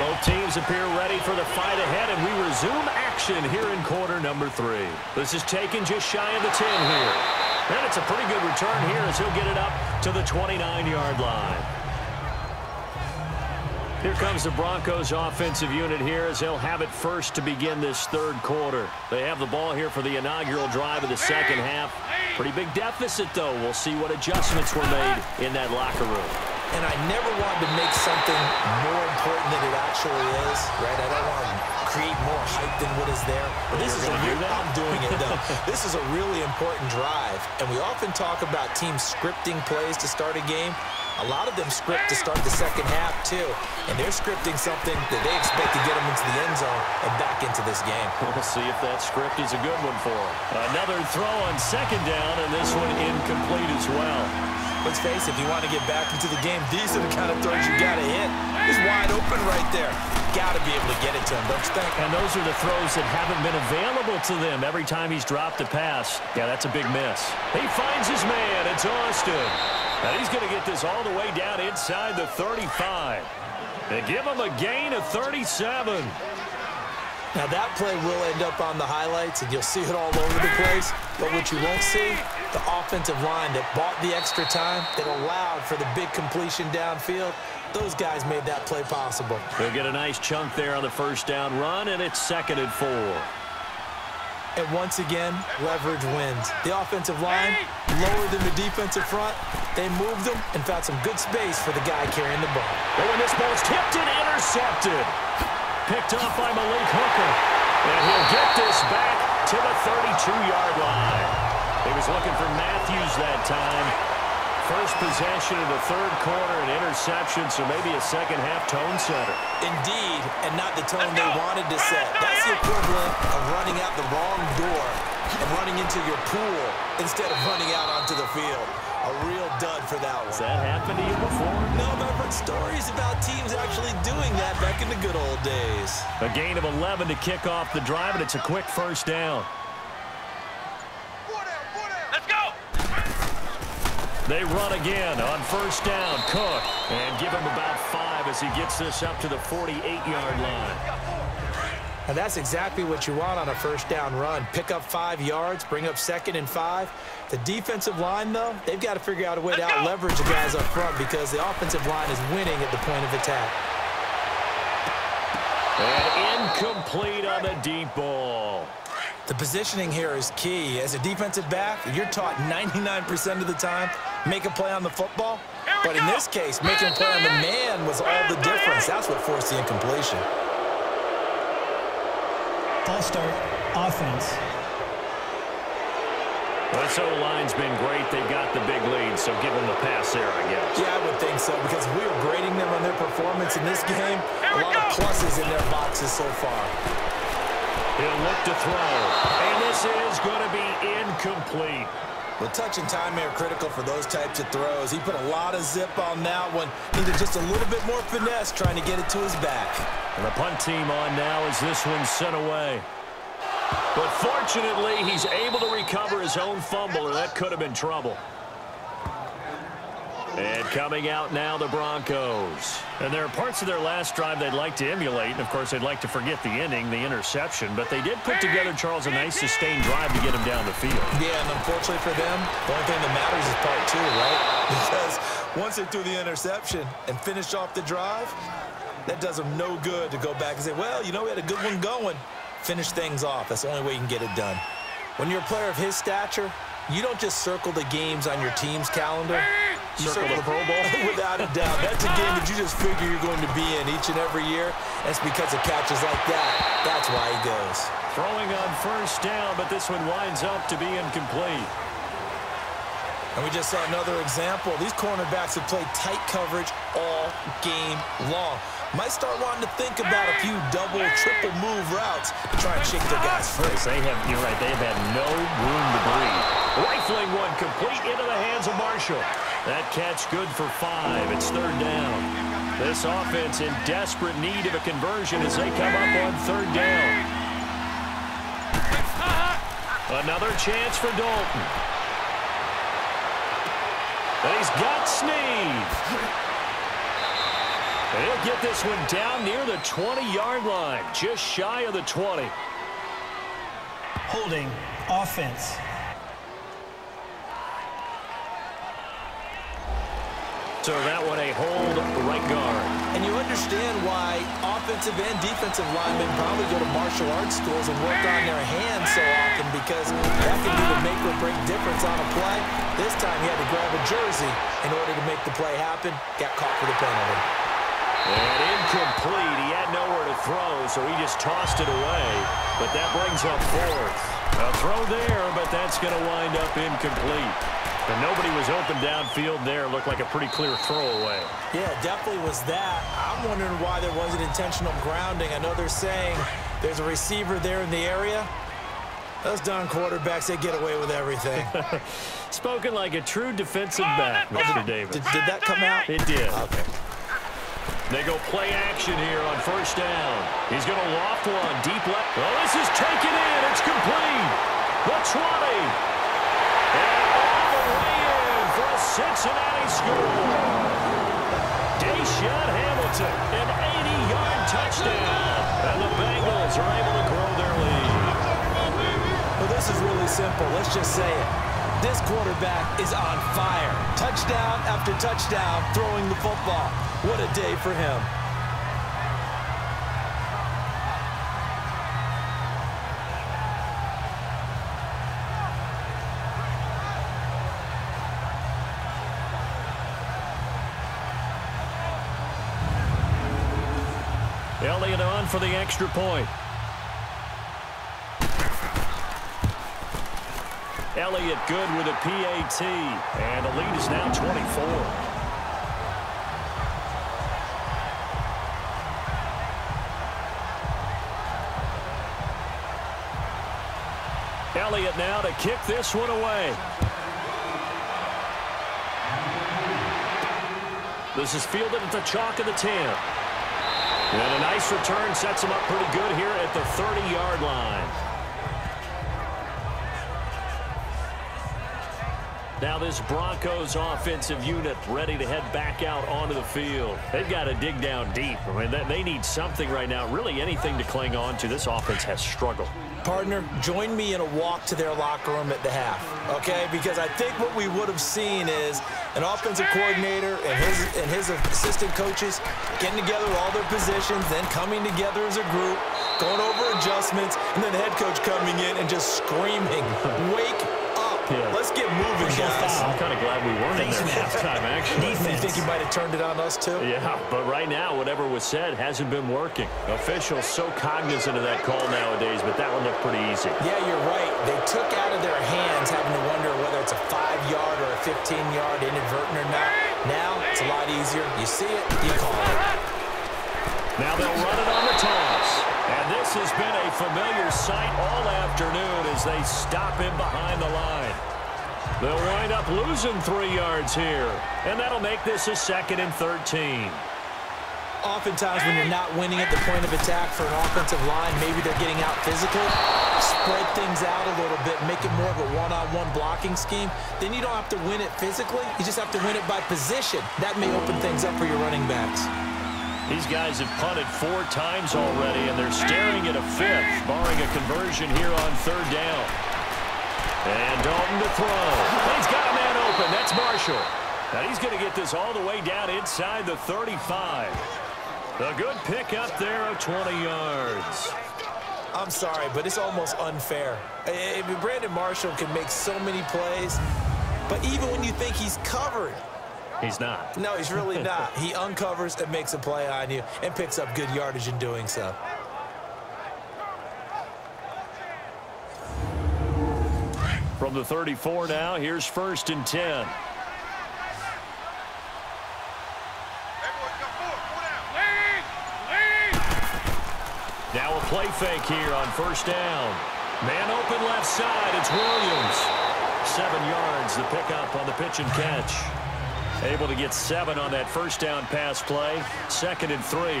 Both teams appear ready for the fight ahead, and we resume action here in quarter number three. This is taken just shy of the 10 here. And it's a pretty good return here as he'll get it up to the 29-yard line. Here comes the Broncos offensive unit here as they'll have it first to begin this third quarter. They have the ball here for the inaugural drive of the second half. Pretty big deficit, though. We'll see what adjustments were made in that locker room. And I never wanted to make something more important than it actually is, right? I don't want to create more hype than what is there. But this is a real, I'm doing it, though. this is a really important drive. And we often talk about teams scripting plays to start a game. A lot of them script to start the second half, too. And they're scripting something that they expect to get them into the end zone and back into this game. We'll see if that script is a good one for them. Another throw on second down, and this one incomplete as well. Let's face it, if you want to get back into the game, these are the kind of throws you got to hit. He's wide open right there. Got to be able to get it to him, don't you think? And those are the throws that haven't been available to them every time he's dropped a pass. Yeah, that's a big miss. He finds his man. It's Austin. And he's going to get this all the way down inside the 35. They give him a gain of 37. Now that play will end up on the highlights, and you'll see it all over the place. But what you won't see, the offensive line that bought the extra time, that allowed for the big completion downfield, those guys made that play possible. They'll get a nice chunk there on the first down run, and it's second and four. And once again, leverage wins. The offensive line, lower than the defensive front, they moved them and found some good space for the guy carrying the ball. Oh, and this ball's tipped and intercepted. Picked off by Malik Hooker. And he'll get this back to the 32-yard line. He was looking for Matthews that time. First possession of the third quarter, an interception, so maybe a second-half tone setter. Indeed, and not the tone they wanted to set. That's the equivalent of running out the wrong door and running into your pool instead of running out onto the field. A real dud for that one. Has that happened to you before? No, but I've heard stories about teams actually doing that back in the good old days. A gain of 11 to kick off the drive, and it's a quick first down. They run again on first down. Cook. And give him about five as he gets this up to the 48-yard line. And that's exactly what you want on a first down run. Pick up five yards, bring up second and five. The defensive line, though, they've got to figure out a way to out-leverage the guys up front because the offensive line is winning at the point of attack. And incomplete on the deep ball. The positioning here is key. As a defensive back, you're taught 99% of the time, make a play on the football. But in this case, making a play on the man was all the difference. That's what forced the incompletion. False start, offense. This O-line's been great. They got the big lead, so give them the pass there, I guess. Yeah, I would think so, because we are grading them on their performance in this game. A lot of pluses in their boxes so far. He'll look to throw. And this is going to be incomplete. Well, touch and timing are critical for those types of throws. He put a lot of zip on that one. Needed just a little bit more finesse trying to get it to his back. And the punt team on now as this one's sent away. But fortunately, he's able to recover his own fumble, or that could have been trouble. And coming out now, the Broncos. And there are parts of their last drive they'd like to emulate. And, of course, they'd like to forget the ending, the interception. But they did put together, Charles, a nice sustained drive to get him down the field. Yeah, and unfortunately for them, the only thing that matters is part two, right? Because once they threw the interception and finished off the drive, that does them no good to go back and say, well, you know, we had a good one going. Finish things off. That's the only way you can get it done. When you're a player of his stature, you don't just circle the games on your team's calendar. You circle, circle the Pro Bowl? Without a doubt. That's a game that you just figure you're going to be in each and every year. That's because of catches like that. That's why he goes. Throwing on first down, but this one winds up to be incomplete. And we just saw another example. These cornerbacks have played tight coverage all game long. Might start wanting to think about a few double, triple move routes to try and shake their guys free. They have, you're right, they have had no room to breathe. Rifling one complete into the hands of Marshall. That catch good for five. It's third down. This offense in desperate need of a conversion as they come up on third down. Another chance for Dalton. And he's got Snead. He'll get this one down near the 20-yard line, just shy of the 20. Holding offense. So that one a hold right guard. And you understand why offensive and defensive linemen probably go to martial arts schools and work on their hands so often because that can be the make or break difference on a play. This time he had to grab a jersey in order to make the play happen. Got caught for the penalty. And incomplete. He had nowhere to throw, so he just tossed it away. But that brings up fourth. A throw there, but that's going to wind up incomplete. And nobody was open downfield there. Looked like a pretty clear throwaway. Yeah, definitely was that. I'm wondering why there wasn't intentional grounding. I know they're saying there's a receiver there in the area. Those darn quarterbacks, they get away with everything. Spoken like a true defensive back, Mr. Davis. Did, did that come out? It did. Okay. They go play action here on first down. He's going to loft one deep left. Well, this is taken in. It's complete. The 20. And all the way in for a Cincinnati score. DaeSean Hamilton, an 80-yard touchdown. And the Bengals are able to grow their lead. Well, this is really simple. Let's just say it. This quarterback is on fire. Touchdown after touchdown throwing the football. What a day for him. Elliott on for the extra point. Elliott good with a PAT. And the lead is now 24. To kick this one away. This is fielded at the chalk of the 10. And a nice return sets him up pretty good here at the 30-yard line. Now this Broncos offensive unit ready to head back out onto the field. They've got to dig down deep. I mean, they need something right now, really anything to cling on to. This offense has struggled. Partner, join me in a walk to their locker room at the half, okay? Because I think what we would have seen is an offensive coordinator and his and his assistant coaches getting together all their positions, then coming together as a group, going over adjustments, and then the head coach coming in and just screaming, wake. Let's get moving, guys. I'm kind of glad we weren't in there halftime, actually. You think you might have turned it on us, too? Yeah, but right now, whatever was said hasn't been working. Officials so cognizant of that call nowadays, but that one looked pretty easy. Yeah, you're right. They took out of their hands having to wonder whether it's a five-yard or a 15-yard inadvertent or not. Now, it's a lot easier. You see it, you call it. Now they'll run it on the toss. And this has been a familiar sight all afternoon as they stop him behind the line. They'll wind up losing three yards here. And that'll make this a second and 13. Oftentimes when you're not winning at the point of attack for an offensive line, maybe they're getting out physical, spread things out a little bit, make it more of a one-on-one -on -one blocking scheme. Then you don't have to win it physically. You just have to win it by position. That may open things up for your running backs. These guys have punted four times already, and they're staring at a fifth, barring a conversion here on third down. And Dalton to throw. He's got a man open. That's Marshall. Now he's going to get this all the way down inside the 35. A good pick up there of 20 yards. I'm sorry, but it's almost unfair. I mean, Brandon Marshall can make so many plays, but even when you think he's covered, He's not. No, he's really not. he uncovers and makes a play on you and picks up good yardage in doing so. From the 34 now, here's first and 10. Now a play fake here on first down. Man open left side. It's Williams. Seven yards the pickup on the pitch and catch. Able to get seven on that first down pass play. Second and three.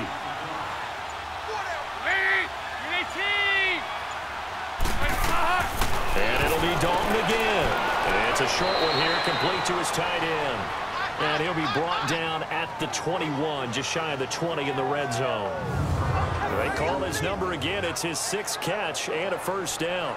And it'll be Dalton again. It's a short one here, complete to his tight end. And he'll be brought down at the 21, just shy of the 20 in the red zone. They call his number again. It's his sixth catch and a first down.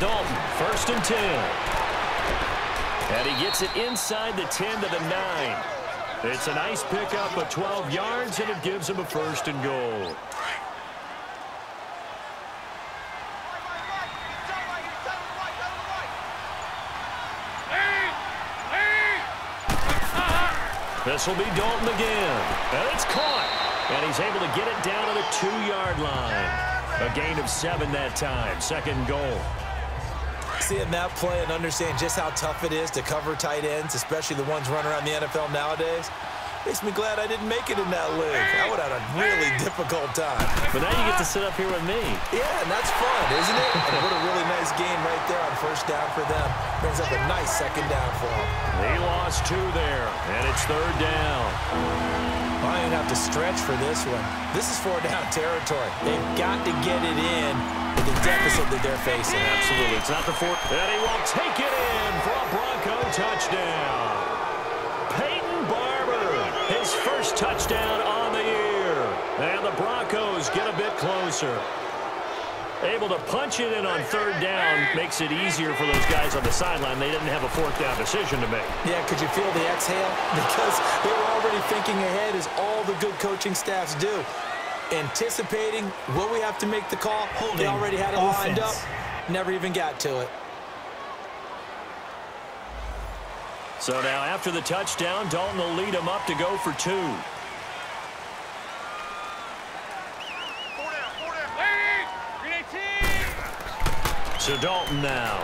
Dalton, first and 10. And he gets it inside the 10 to the 9. It's a nice pickup of 12 yards, and it gives him a first and goal. This will be Dalton again. And it's caught. And he's able to get it down to the two-yard line. A gain of seven that time. Second goal. Seeing that play and understand just how tough it is to cover tight ends, especially the ones running around the NFL nowadays, makes me glad I didn't make it in that league. I would have had a really difficult time. But now you get to sit up here with me. Yeah, and that's fun, isn't it? And what a really nice game right there on first down for them. Brings up a nice second down for them. They lost two there, and it's third down. I don't have to stretch for this one. This is four down territory. They've got to get it in with the deficit that they're facing. Absolutely. It's not the fourth. And he will take it in for a Bronco touchdown. Peyton Barber, his first touchdown on the year. And the Broncos get a bit closer. Able to punch it in on third down makes it easier for those guys on the sideline. They didn't have a fourth down decision to make. Yeah, could you feel the exhale? Because they were already thinking ahead as all the good coaching staffs do. Anticipating what we have to make the call. Holding they already had it lined up. Never even got to it. So now after the touchdown, Dalton will lead him up to go for two. So Dalton now.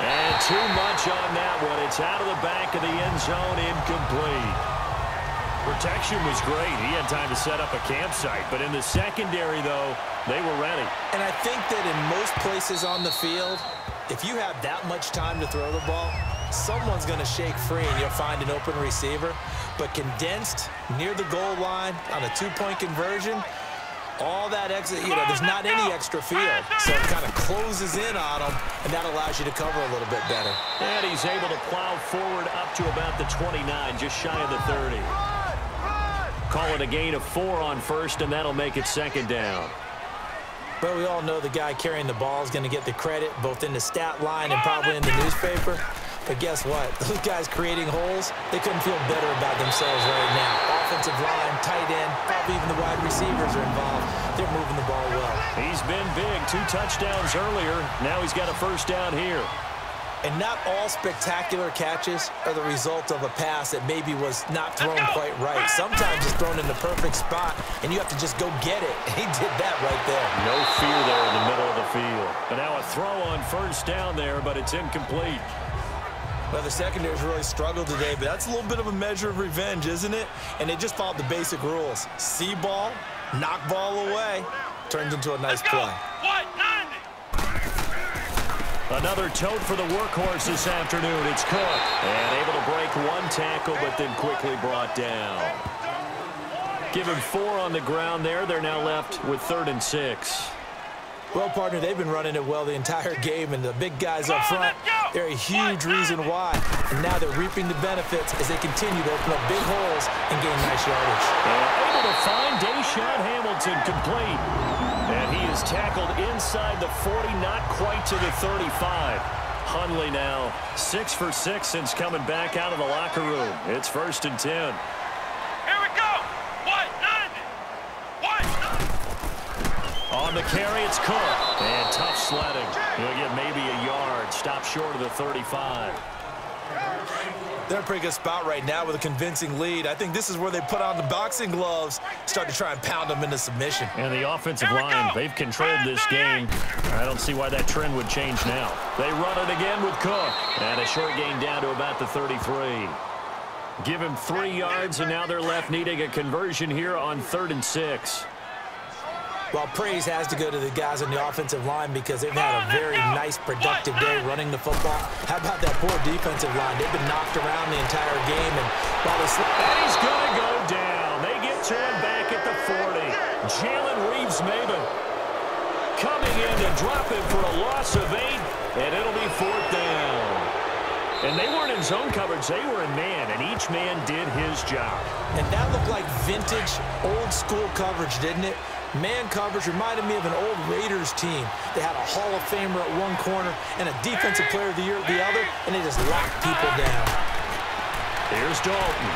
And too much on that one. It's out of the back of the end zone, incomplete. Protection was great. He had time to set up a campsite. But in the secondary, though, they were ready. And I think that in most places on the field, if you have that much time to throw the ball, someone's going to shake free and you'll find an open receiver. But condensed near the goal line on a two-point conversion, all that extra, you know, there's not any extra field. So it kind of closes in on them, and that allows you to cover a little bit better. And he's able to plow forward up to about the 29, just shy of the 30. Call it a gain of four on first, and that'll make it second down. But we all know the guy carrying the ball is going to get the credit, both in the stat line and probably in the newspaper. But guess what? Those guys creating holes, they couldn't feel better about themselves right now. Offensive line, tight end, probably even the wide receivers are involved. They're moving the ball well. He's been big. Two touchdowns earlier. Now he's got a first down here. And not all spectacular catches are the result of a pass that maybe was not thrown quite right. Sometimes it's thrown in the perfect spot, and you have to just go get it. He did that right there. No fear there in the middle of the field. But now a throw on first down there, but it's incomplete. Well, the secondary's really struggled today, but that's a little bit of a measure of revenge, isn't it? And they just followed the basic rules. See ball, knock ball away, turns into a nice play. What? 90. Another tote for the workhorse this afternoon. It's Cook. And able to break one tackle, but then quickly brought down. Give him four on the ground there. They're now left with third and six. Well, partner, they've been running it well the entire game, and the big guys up front, they're a huge reason why. And now they're reaping the benefits as they continue to open up big holes and gain nice yardage. And able to find DaeSean Hamilton complete. And he is tackled inside the 40, not quite to the 35. Hundley now six for six since coming back out of the locker room. It's first and 10. Here we go. What? 90. What? On the carry, it's Cook. And tough sledding. He'll get maybe a yard. Stop short of the 35. They're in a pretty good spot right now with a convincing lead. I think this is where they put on the boxing gloves, start to try and pound them into submission. And the offensive line, they've controlled this game. I don't see why that trend would change now. They run it again with Cook. And a short gain down to about the 33. Give him three yards, and now they're left needing a conversion here on third and six. Well, praise has to go to the guys on the offensive line because they've had a very nice, productive day running the football. How about that poor defensive line? They've been knocked around the entire game. And while they and he's going to go down. They get to him back at the 40. Jalen Reeves-Maybin coming in to drop him for a loss of eight, and it'll be fourth down. And they weren't in zone coverage. They were in man, and each man did his job. And that looked like vintage, old-school coverage, didn't it? Man coverage reminded me of an old Raiders team. They had a Hall of Famer at one corner and a Defensive Player of the Year at the other, and they just locked people down. Here's Dalton.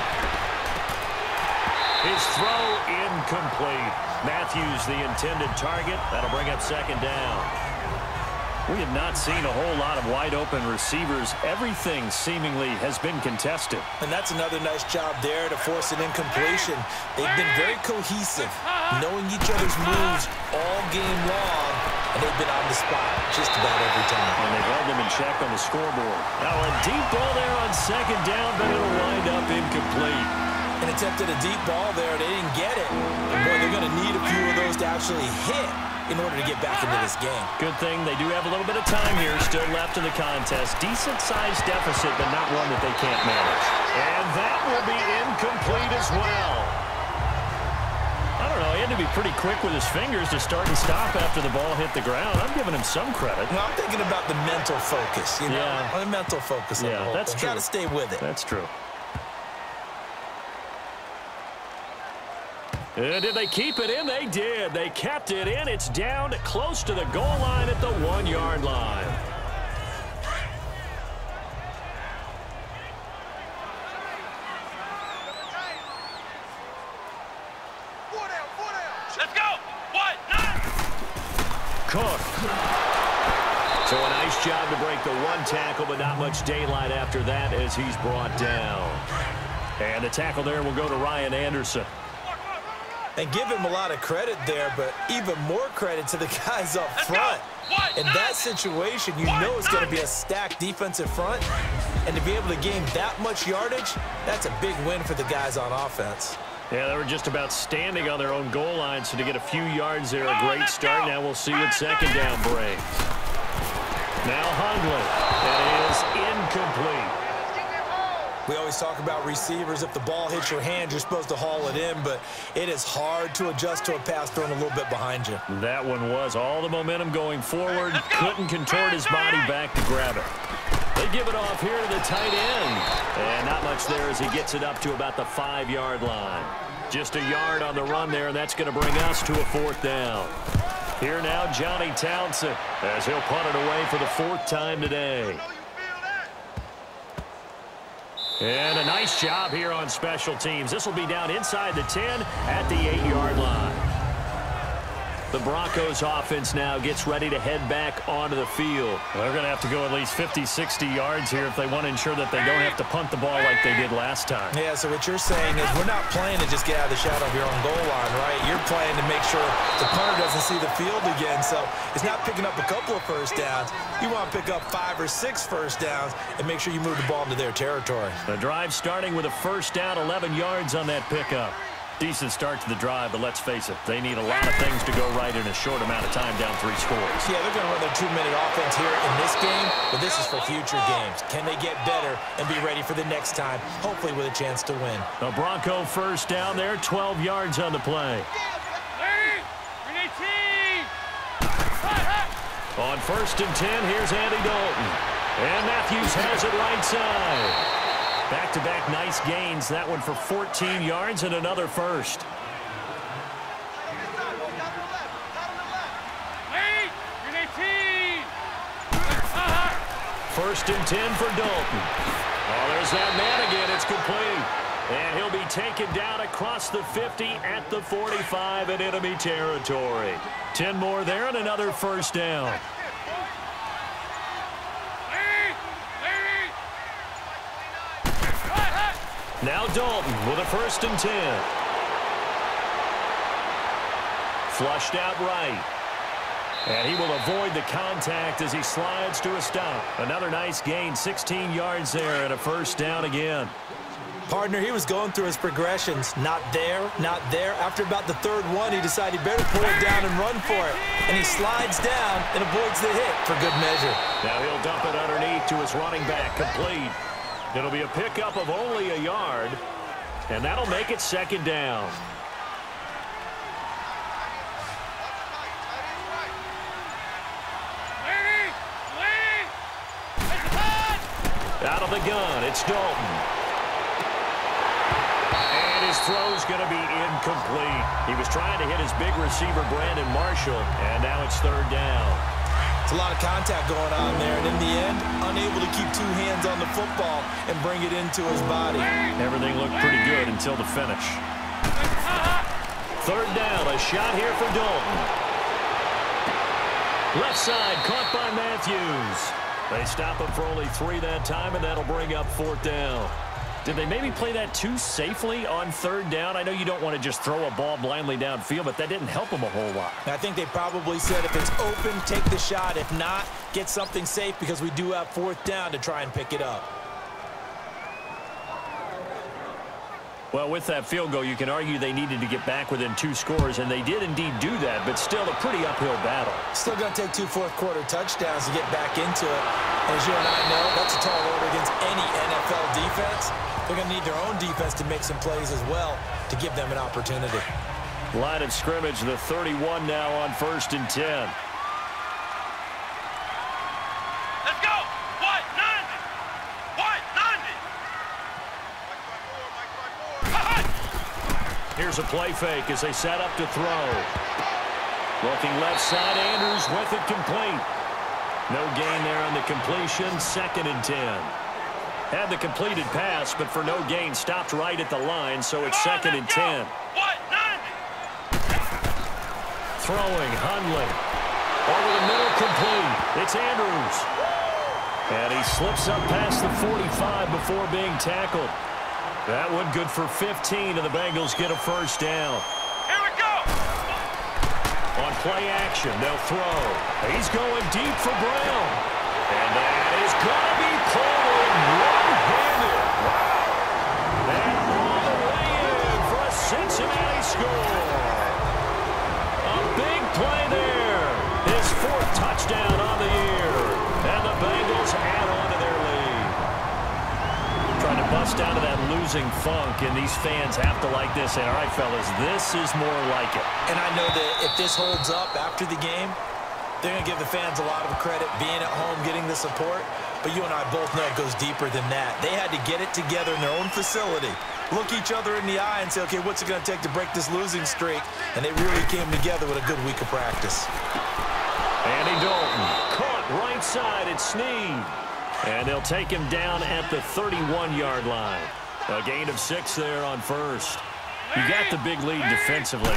His throw incomplete. Matthews the intended target. That'll bring up second down. We have not seen a whole lot of wide-open receivers. Everything seemingly has been contested. And that's another nice job there to force an incompletion. They've been very cohesive, knowing each other's moves all game long, and they've been on the spot just about every time. And they've held them in check on the scoreboard. Now a deep ball there on second down, but it'll wind up incomplete. And attempted a deep ball there. They didn't get it. Boy, they're going to need a few of those to actually hit in order to get back into this game. Good thing they do have a little bit of time here still left in the contest. Decent-sized deficit, but not one that they can't manage. And that will be incomplete as well. I don't know. He had to be pretty quick with his fingers to start and stop after the ball hit the ground. I'm giving him some credit. Well, I'm thinking about the mental focus. You know, yeah. the mental focus. Yeah, that's true. Got to stay with it. That's true. Uh, did they keep it in? They did. They kept it in. It's down close to the goal line at the one-yard line. Let's go. What? Cook. So a nice job to break the one tackle, but not much daylight after that as he's brought down. And the tackle there will go to Ryan Anderson. And give him a lot of credit there, but even more credit to the guys up front. In that situation, you know it's going to be a stacked defensive front. And to be able to gain that much yardage, that's a big win for the guys on offense. Yeah, they were just about standing on their own goal line, so to get a few yards there, a great start. Now we'll see what second down brings. Now Hundley. That is incomplete. We always talk about receivers. If the ball hits your hand, you're supposed to haul it in, but it is hard to adjust to a pass thrown a little bit behind you. That one was all the momentum going forward. Couldn't contort his body back to grab it. They give it off here to the tight end. And not much there as he gets it up to about the five-yard line. Just a yard on the run there, and that's going to bring us to a fourth down. Here now, Johnny Townsend, as he'll punt it away for the fourth time today. And a nice job here on special teams. This will be down inside the 10 at the 8-yard line. The Broncos offense now gets ready to head back onto the field. They're going to have to go at least 50, 60 yards here if they want to ensure that they don't have to punt the ball like they did last time. Yeah, so what you're saying is we're not playing to just get out of the shadow of your own goal line, right? You're playing to make sure the punter doesn't see the field again. So it's not picking up a couple of first downs. You want to pick up five or six first downs and make sure you move the ball into their territory. The drive starting with a first down, 11 yards on that pickup. Decent start to the drive, but let's face it, they need a lot of things to go right in a short amount of time down three scores. Yeah, they're going to run their two-minute offense here in this game, but this is for future games. Can they get better and be ready for the next time, hopefully with a chance to win? A Bronco first down there, 12 yards on the play. On first and 10, here's Andy Dalton. And Matthews has it right side. Back-to-back -back nice gains. That one for 14 yards and another first. First and 10 for Dalton. Oh, there's that man again. It's complete. And he'll be taken down across the 50 at the 45 in enemy territory. 10 more there and another first down. Now Dalton with a first and 10. Flushed out right. And he will avoid the contact as he slides to a stop. Another nice gain, 16 yards there and a first down again. Partner, he was going through his progressions. Not there, not there. After about the third one, he decided he better pull it down and run for it. And he slides down and avoids the hit for good measure. Now he'll dump it underneath to his running back, complete. It'll be a pickup of only a yard, and that'll make it second down. Out of the gun, it's Dalton. And his throw's going to be incomplete. He was trying to hit his big receiver, Brandon Marshall, and now it's third down. It's a lot of contact going on there, and in the end, unable to keep two hands on the football and bring it into his body. Everything looked pretty good until the finish. Third down, a shot here for Dalton. Left side, caught by Matthews. They stop him for only three that time, and that'll bring up fourth down. Did they maybe play that too safely on third down? I know you don't want to just throw a ball blindly downfield, but that didn't help them a whole lot. I think they probably said if it's open, take the shot. If not, get something safe because we do have fourth down to try and pick it up. Well, with that field goal, you can argue they needed to get back within two scores, and they did indeed do that, but still a pretty uphill battle. Still going to take two fourth-quarter touchdowns to get back into it. As you and I know, that's a tall order against any NFL defense. They're going to need their own defense to make some plays as well to give them an opportunity. Line of scrimmage, the 31 now on first and 10. Let's go! What? Nandi! What? Nandi! Here's a play fake as they set up to throw. Looking left side, Andrews with it complete. No gain there on the completion, second and 10. Had the completed pass, but for no gain, stopped right at the line, so it's second and 10. What? Nandi! Throwing, Hundley. Over the middle, complete. It's Andrews. And he slips up past the 45 before being tackled. That one good for 15, and the Bengals get a first down. Here we go! On play action, they'll throw. He's going deep for Brown. And that is going to be pulled in one-handed. Wow. And all the way in for a Cincinnati score. A big play there. His fourth touchdown on the year. And the Bengals add on to their lead. Trying to that losing funk, and these fans have to like this. And all right, fellas, this is more like it. And I know that if this holds up after the game, they're going to give the fans a lot of credit being at home, getting the support. But you and I both know it goes deeper than that. They had to get it together in their own facility, look each other in the eye and say, okay, what's it going to take to break this losing streak? And they really came together with a good week of practice. Andy Dalton caught right side at Snead. And they'll take him down at the 31-yard line. A gain of six there on first. You got the big lead defensively.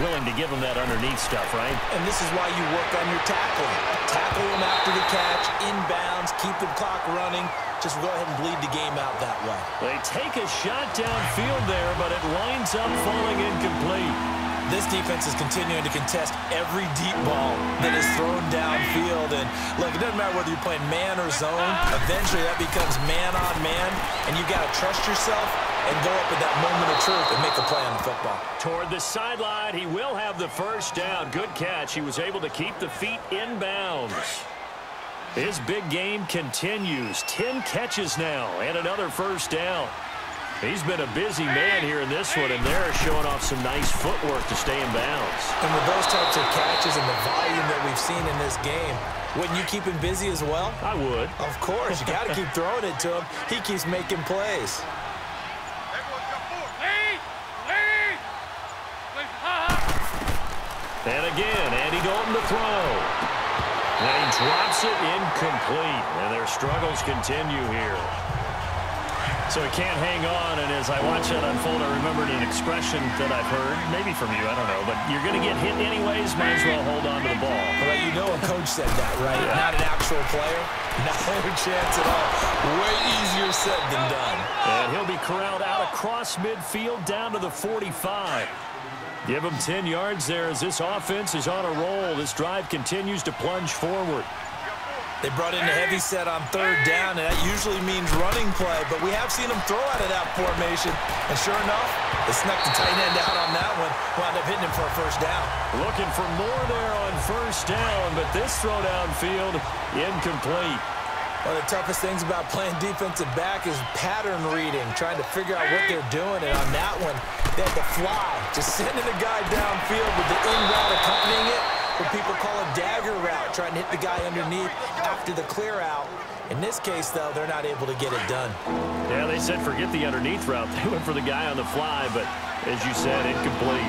Willing to give him that underneath stuff, right? And this is why you work on your tackling. Tackle him after the catch, inbounds, keep the clock running. Just go ahead and bleed the game out that way. They take a shot downfield there, but it winds up falling incomplete. This defense is continuing to contest every deep ball that is thrown downfield. And look, it doesn't matter whether you're playing man or zone. Eventually, that becomes man on man, and you've got to trust yourself and go up at that moment of truth and make a play on the football. Toward the sideline, he will have the first down. Good catch. He was able to keep the feet in bounds. His big game continues. 10 catches now and another first down. He's been a busy man here in this one, and they're showing off some nice footwork to stay in bounds. And with those types of catches and the volume that we've seen in this game, wouldn't you keep him busy as well? I would. Of course. You got to keep throwing it to him. He keeps making plays. And again, Andy Dalton to throw. And he drops it incomplete, and their struggles continue here. So he can't hang on, and as I watch that unfold, I remembered an expression that I've heard, maybe from you, I don't know, but you're going to get hit anyways, might as well hold on to the ball. You you know a coach said that, right? Yeah. Not an actual player. No chance at all. Way easier said than done. And he'll be corralled out across midfield down to the 45. Give him 10 yards there as this offense is on a roll. This drive continues to plunge forward. They brought in a heavy set on third down, and that usually means running play, but we have seen them throw out of that formation. And sure enough, they snuck the tight end out on that one, wound up hitting him for a first down. Looking for more there on first down, but this throw downfield incomplete. One of the toughest things about playing defensive back is pattern reading, trying to figure out what they're doing. And on that one, they had to fly, just sending a guy downfield with the in route accompanying it what people call a dagger route, trying to hit the guy underneath after the clear out. In this case, though, they're not able to get it done. Yeah, they said forget the underneath route. They went for the guy on the fly, but as you said, incomplete.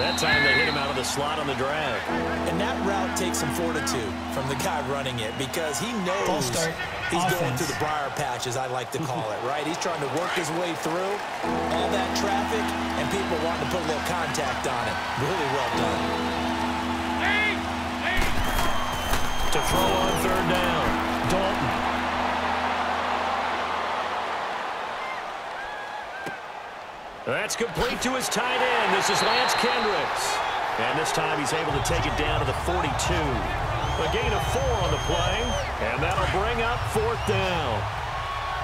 That time they hit him out of the slot on the drag. And that route takes some fortitude from the guy running it because he knows he's Offense. going through the briar patch, as I like to call it, right? He's trying to work his way through all that traffic and people wanting to put a little contact on it. Really well done. To throw on third down. Dalton. That's complete to his tight end. This is Lance Kendricks. And this time he's able to take it down to the 42. A gain of four on the play, and that'll bring up fourth down.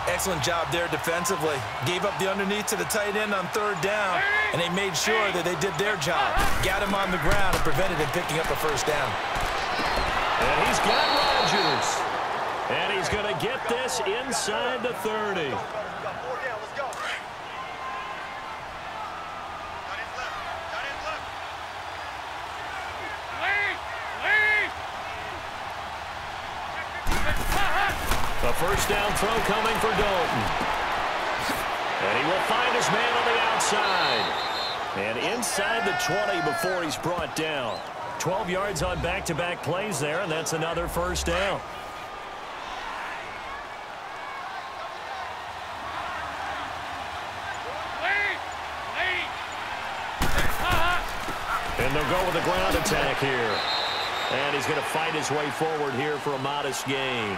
Excellent job there defensively. Gave up the underneath to the tight end on third down, and they made sure that they did their job. Got him on the ground and prevented him picking up a first down. And he's got Rodgers. And he's going to get this inside the 30. A first down throw coming for Dalton. And he will find his man on the outside. And inside the 20 before he's brought down. 12 yards on back-to-back -back plays there, and that's another first down. And they'll go with a ground attack here. And he's going to fight his way forward here for a modest gain.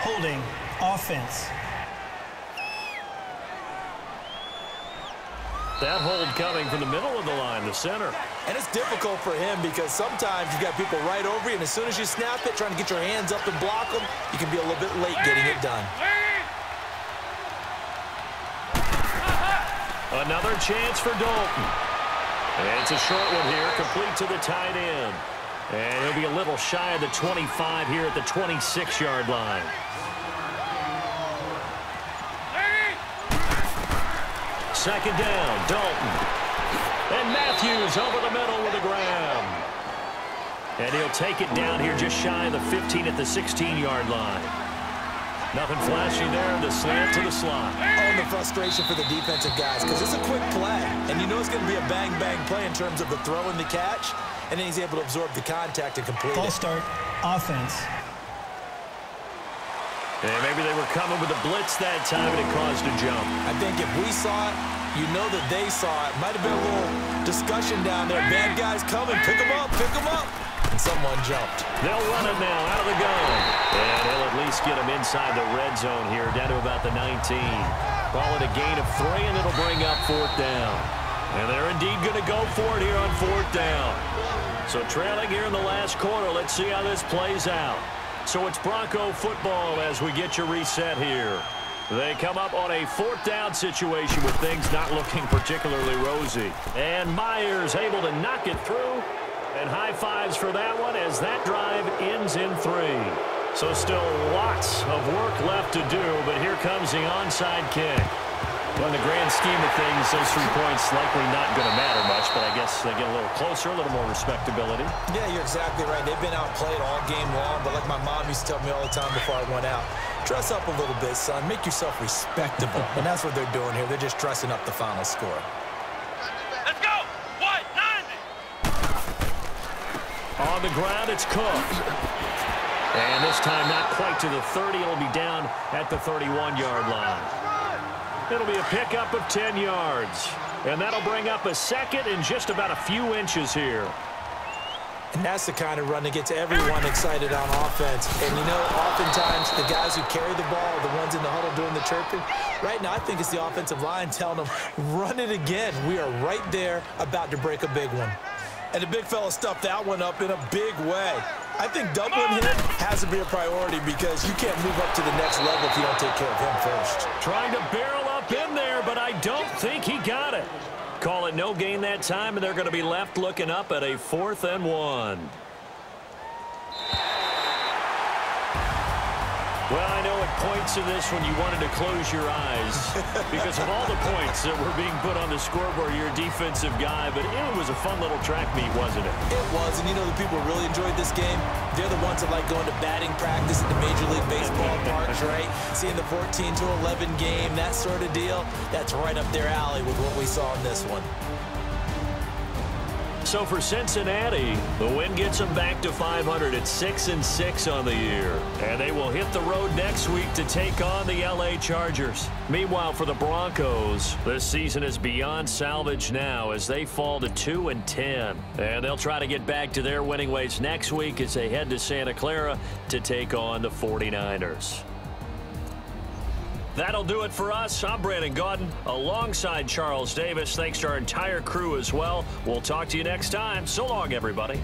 Holding offense. That hold coming from the middle of the line, the center. And it's difficult for him because sometimes you've got people right over you, and as soon as you snap it, trying to get your hands up and block them, you can be a little bit late getting it done. Another chance for Dalton. And it's a short one here, complete to the tight end. And he'll be a little shy of the 25 here at the 26-yard line. Second down, Dalton. And Matthews over the middle with a grab. And he'll take it down here just shy of the 15 at the 16-yard line. Nothing flashy there. The slant to the slot. Oh, the frustration for the defensive guys because it's a quick play. And you know it's going to be a bang-bang play in terms of the throw and the catch. And then he's able to absorb the contact and complete False it. start, offense. And maybe they were coming with a blitz that time, and it caused a jump. I think if we saw it, you know that they saw it. Might have been a little discussion down there. Bad guys coming. Pick them up. Pick them up. And someone jumped. They'll run it now out of the gun. And he'll at least get him inside the red zone here, down to about the 19. Call it a gain of three, and it'll bring up fourth down. And they're indeed going to go for it here on fourth down. So trailing here in the last quarter. Let's see how this plays out. So it's Bronco football as we get you reset here. They come up on a fourth down situation with things not looking particularly rosy. And Myers able to knock it through. And high fives for that one as that drive ends in three. So still lots of work left to do, but here comes the onside kick. Well, in the grand scheme of things, those three points likely not going to matter much, but I guess they get a little closer, a little more respectability. Yeah, you're exactly right. They've been outplayed all game long, but like my mom used to tell me all the time before I went out, dress up a little bit, son. Make yourself respectable. and that's what they're doing here. They're just dressing up the final score. Let's go! What? 90! On the ground, it's Cook. And this time not quite to the 30. It'll be down at the 31-yard line. It'll be a pickup of 10 yards. And that'll bring up a second in just about a few inches here. And that's the kind of run that gets everyone excited on offense. And you know, oftentimes the guys who carry the ball the ones in the huddle doing the chirping. Right now, I think it's the offensive line telling them, run it again. We are right there about to break a big one. And the big fella stuffed that one up in a big way. I think doubling him has to be a priority because you can't move up to the next level if you don't take care of him first. Trying to barrel up in there, but I don't think he got it. Call it no gain that time, and they're going to be left looking up at a fourth and one. Points in this when you wanted to close your eyes because of all the points that were being put on the scoreboard, you're a defensive guy, but it was a fun little track meet, wasn't it? It was, and you know the people really enjoyed this game? They're the ones that like going to batting practice at the Major League Baseball parks, right? Seeing the 14 to 11 game, that sort of deal, that's right up their alley with what we saw in this one. So for Cincinnati, the win gets them back to 500 at 6 and 6 on the year. And they will hit the road next week to take on the LA Chargers. Meanwhile, for the Broncos, this season is beyond salvage now as they fall to 2 and 10. And they'll try to get back to their winning ways next week as they head to Santa Clara to take on the 49ers. That'll do it for us. I'm Brandon Gaudin alongside Charles Davis. Thanks to our entire crew as well. We'll talk to you next time. So long, everybody.